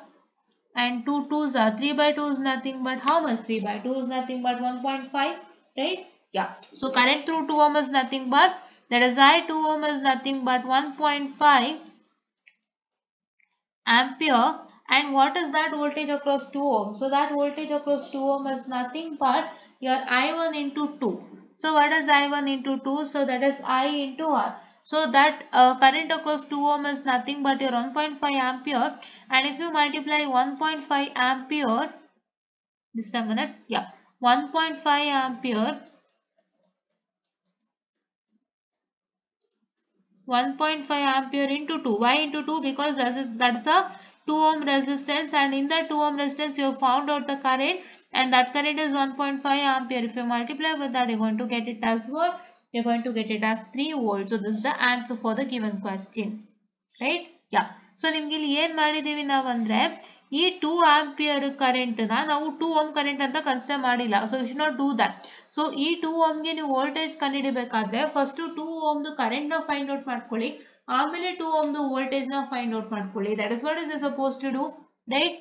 and 2 2s are. 3 by 2 is nothing but how much? 3 by 2 is nothing but 1.5 right? Yeah. So current through 2 ohm is nothing but that is i 2 ohm is nothing but 1.5 ampere. And what is that voltage across 2 ohm? So that voltage across 2 ohm is nothing but your i1 into 2 so what is I1 into 2? So that is I into R. So that uh, current across 2 ohm is nothing but your 1.5 ampere. And if you multiply 1.5 ampere, just a minute, yeah, 1.5 ampere, 1.5 ampere into 2. Why into 2? Because that's a 2 ohm resistance and in that 2 ohm resistance you have found out the current and that current is 1.5 ampere if you multiply with that you're going to get it as what you're going to get it as 3 volts so, this is the answer for the given question. Right? Yeah. So, ನಿಮ್ಗೆ ಇಲ್ಲಿ ಏನ್ ಮಾಡಿದೀವಿ ನಾವಂದ್ರೆ ಈ two ampere ಕರೆಂಟ್ನ ನಾವು two ohm current ಅಂತ consider ಮಾಡಿಲ್ಲ. So should not do that so ಈ ಟೂ ಓಮ್ಗೆ ನೀವು ವೋಲ್ಟೇಜ್ ಕಂಡುಹಿಡಬೇಕಾದ್ರೆ ಫಸ್ಟು ಟೂ ಓಮ್ದು ಕರೆಂಟ್ನ ಫೈಂಡ್ ಔಟ್ ಮಾಡ್ಕೊಳ್ಳಿ. ಆಮೇಲೆ ಟೂ ಓಮ್ದು ವೋಲ್ಟೇಜ್ನ ಫೈಂಡ್ ಔಟ್ ಮಾಡ್ಕೊಳ್ಳಿ. That is what is suppose to do right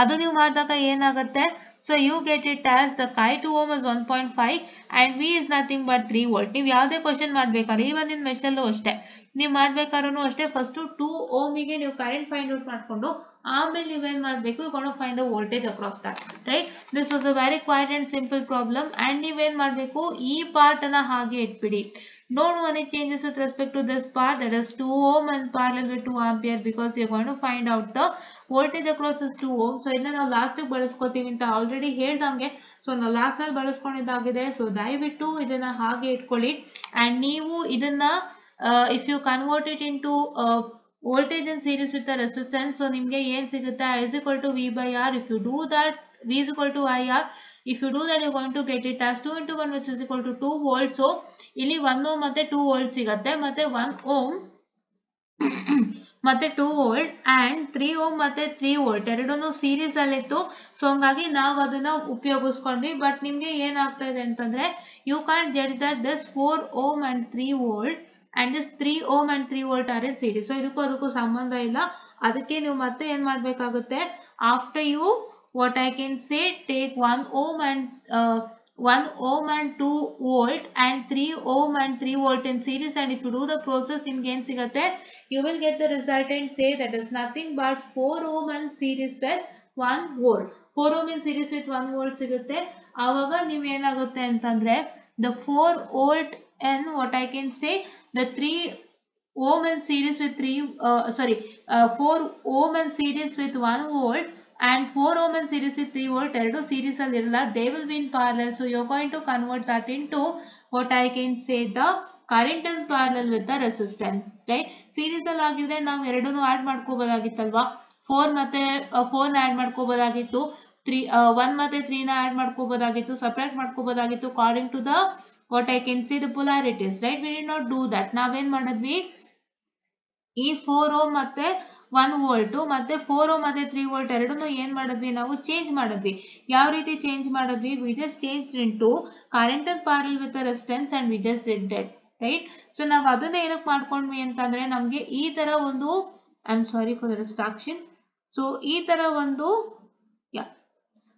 ಅದು ನೀವು ಮಾಡಿದಾಗ ಏನಾಗುತ್ತೆ? So you get it as the ಕೈ two ohm is one point five and V is nothing but three volt ನೀವು ಯಾವುದೇ ಕ್ವಶನ್ ಮಾಡ್ಬೇಕಾದ್ರೆ ಈವನ್ ಇನ್ ಮೆಷಲ್ಲೂ ಅಷ್ಟೇ. ನೀವು ಮಾಡ್ಬೇಕಾದ್ರೂ ಅಷ್ಟೇ ಫಸ್ಟ್ ಟೂ ಓಮಿಗೆ ನೀವು ಕರೆಂಟ್ ಫೈಂಡ್ ಔಟ್ ಮಾಡ್ಕೊಂಡು, ಆಮೇಲೆ ನೀವೇನು ಮಾಡಬೇಕು? ಕೊಂಡು find the voltage across that right this was a very quite and simple problem and ನೀವೇನು ಮಾಡಬೇಕು? ಈ ಪಾರ್ಟನ್ನು ಹಾಗೆ ಇಟ್ಬಿಡಿ. ನೋಡು ಅನಿ changes with respect to this part, that is 2 ohm and parallel with 2 ampere because you're going to voltage across this 2 ohm so ಇದನ್ನ ನಾವು ಲಾಸ್ಟ್ ಬಳಸ್ಕೋತೀವಿ ಅಂತ ಆಲ್ರೆಡಿ ಹೇಳ್ದಂಗೆ. ಸೊ ನಾವು ಲಾಸ್ಟ್ ಅಲ್ಲಿ ಬಳಸ್ಕೊಂಡಿದ್ದಾಗಿದೆ. ಸೊ ದಯವಿಟ್ಟು ಇದನ್ನ ಹಾಗೆ ಇಟ್ಕೊಳ್ಳಿ. ಅಂಡ್ ನೀವು ಇದನ್ನ if you convert it into voltage in series with resistance so ನಿಮ್ಗೆ ಏನ್ ಸಿಗುತ್ತೆ? I is equal to V by R if you do that V is equal to IR. If you do that, you're going to get it as 2 into 1 which is equal to 2 volts. So, ಇಲ್ಲಿ 1 ohm ಮತ್ತೆ 2 volt ಸಿಗತ್ತೆ. ಮತ್ತೆ 1 ohm ಮತ್ತೆ two volt and three ohm ಮತ್ತೆ three volt ಎರಡೂ series ಅಲ್ಲಿ ಇತ್ತು so ಹಂಗಾಗಿ ನಾವು ಅದನ್ನ ಉಪಯೋಗಿಸ್ಕೊಂಡ್ವಿ. ಬಟ್ ನಿಮ್ಗೆ ಏನಾಗ್ತಾ ಇದೆ ಅಂತಂದ್ರೆ you can get that this four ohm and three volt and this three ohm and three volt are in series so ಇದಕ್ಕೂ ಅದಕ್ಕೂ ಸಂಬಂಧ ಇಲ್ಲ. ಅದಕ್ಕೆ ನೀವು ಮತ್ತೆ ಏನ್ ಮಾಡ್ಬೇಕಾಗುತ್ತೆ? After you I can say take 1 ohm and uh, 1 ohm and 2 volt and 3 ohm and 3 volt in series and if you do the process ನಿಮ್ಗೆ gain sigate you will get the resultant say that is nothing but 4 ohm and series with 1 volt 4 ohm in series with 1 volt ಸಿಗುತ್ತೆ avaga ನೀವು enagutte antandre the 4 volt and what I can say the 3 ohm and series with 3 uh, sorry uh, 4 ohm and series with 1 volt and 4 ohm and series with 3 volt ಎರಡು series ಅಲ್ಲಿ ಇರಲ್ಲ they will be in parallel so you're going to convert that into what I can say the current is parallel with the resistance right series ಅಲ್ಲಿ ಆಗಿದ್ರೆ ನಾವು ಎರಡನ್ನೂ add ಮಾಡ್ಕೋಬೋದಾಗಿತ್ತಲ್ವಾ 4 ಮತ್ತೆ 4 add ಮಾಡ್ಕೋಬೋದಾಗಿತ್ತು 3 1 ಮತ್ತೆ 3 na add ಮಾಡ್ಕೋಬೋದಾಗಿತ್ತು ಸಪರೇಟ್ ಮಾಡ್ಕೋಬೋದಾಗಿತ್ತು according to the what I can say the polarities right we did not do that ನಾವೇನ್ ಮಾಡಿದ್ವಿ ಈ ಫೋರ್ ಓಮ್ ಮತ್ತೆ ಒನ್ ವೋಲ್ಟು ಮತ್ತೆ ಓಮ್ ಮತ್ತೆ ತ್ರೀ ವೋಲ್ಟ್ ಎರಡನ್ನೂ ಏನು ಮಾಡಿದ್ವಿ ನಾವು ಚೇಂಜ್ ಮಾಡಿದ್ವಿ. ಯಾವ ರೀತಿ ಚೇಂಜ್ ಮಾಡಿದ್ವಿ? We just change into current and parallel with resistance and we just did that right so ನಾವು ಅದನ್ನ ಏನಕ್ಕೆ ಮಾಡ್ಕೊಂಡ್ವಿ ಅಂತಂದ್ರೆ ನಮಗೆ ಈ ತರ ಒಂದು I am sorry for the distraction so ಈ ತರ ಒಂದು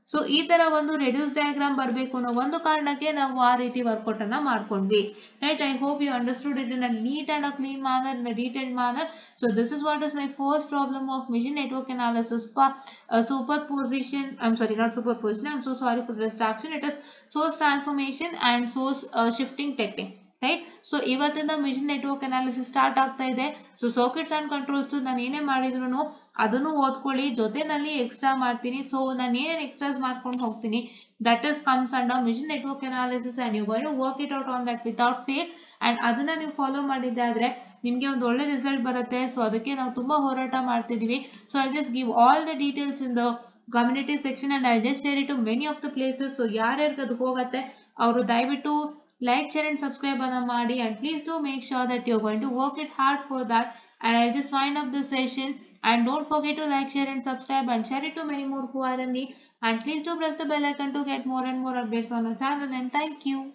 ಸೊ ಈ ತರ ಒಂದು ರೆಡ್ಯೂಸ್ ಡಯಾಗ್ರಾಮ್ ಬರಬೇಕು ಅನ್ನೋ ಒಂದು ಕಾರಣಕ್ಕೆ ನಾವು ಆ ರೀತಿ ವರ್ಕೌಟ್ ಅನ್ನ ಮಾಡ್ಕೊಂಡ್ವಿ right I hope you understood it in a neat and a clean manner in a detail manner so this is what is my first problem of mission network analysis superposition I am sorry not superposition I am so sorry for distraction it is source transformation and source shifting technique right so ಇವತ್ತಿಂದ machine network analysis start ಆಗ್ತಾ ಇದೆ. So ಸೋಕೆಟ್ಸ್ and controls ನಾನು ಏನೇ ಮಾಡಿದ್ರು ಅದನ್ನು ಓದ್ಕೊಳ್ಳಿ. ಜೊತೆನಲ್ಲಿ extra ಮಾಡ್ತೀನಿ. ಸೊ ನಾನು ಏನೇನು ಎಕ್ಸ್ಟ್ರಾಸ್ ಮಾಡ್ಕೊಂಡು ಹೋಗ್ತೀನಿ that is comes and machine network analysis and you going work it out on that without fail and ಅದನ್ನ ನೀವು ಫಾಲೋ ಮಾಡಿದ್ದೆ ಆದ್ರೆ ನಿಮ್ಗೆ ಒಂದು ಒಳ್ಳೆ ರಿಸಲ್ಟ್ ಬರುತ್ತೆ. ಸೊ ಅದಕ್ಕೆ ನಾವು ತುಂಬಾ ಹೋರಾಟ ಮಾಡ್ತಿದೀವಿ. So I just give all the details in the community section and I just share it to many of the places so ಯಾರ್ಯಾರಿಗೆ ಅದು ಹೋಗತ್ತೆ, ಅವರು ದಯವಿಟ್ಟು like share and subscribe Anamadi and please do make sure that you're going to work it hard for that. And I'll just wind up the session. And don't forget to like share and subscribe. And share it to many more who are in need. And please do press the bell icon to get more and more updates on our channel. And thank you.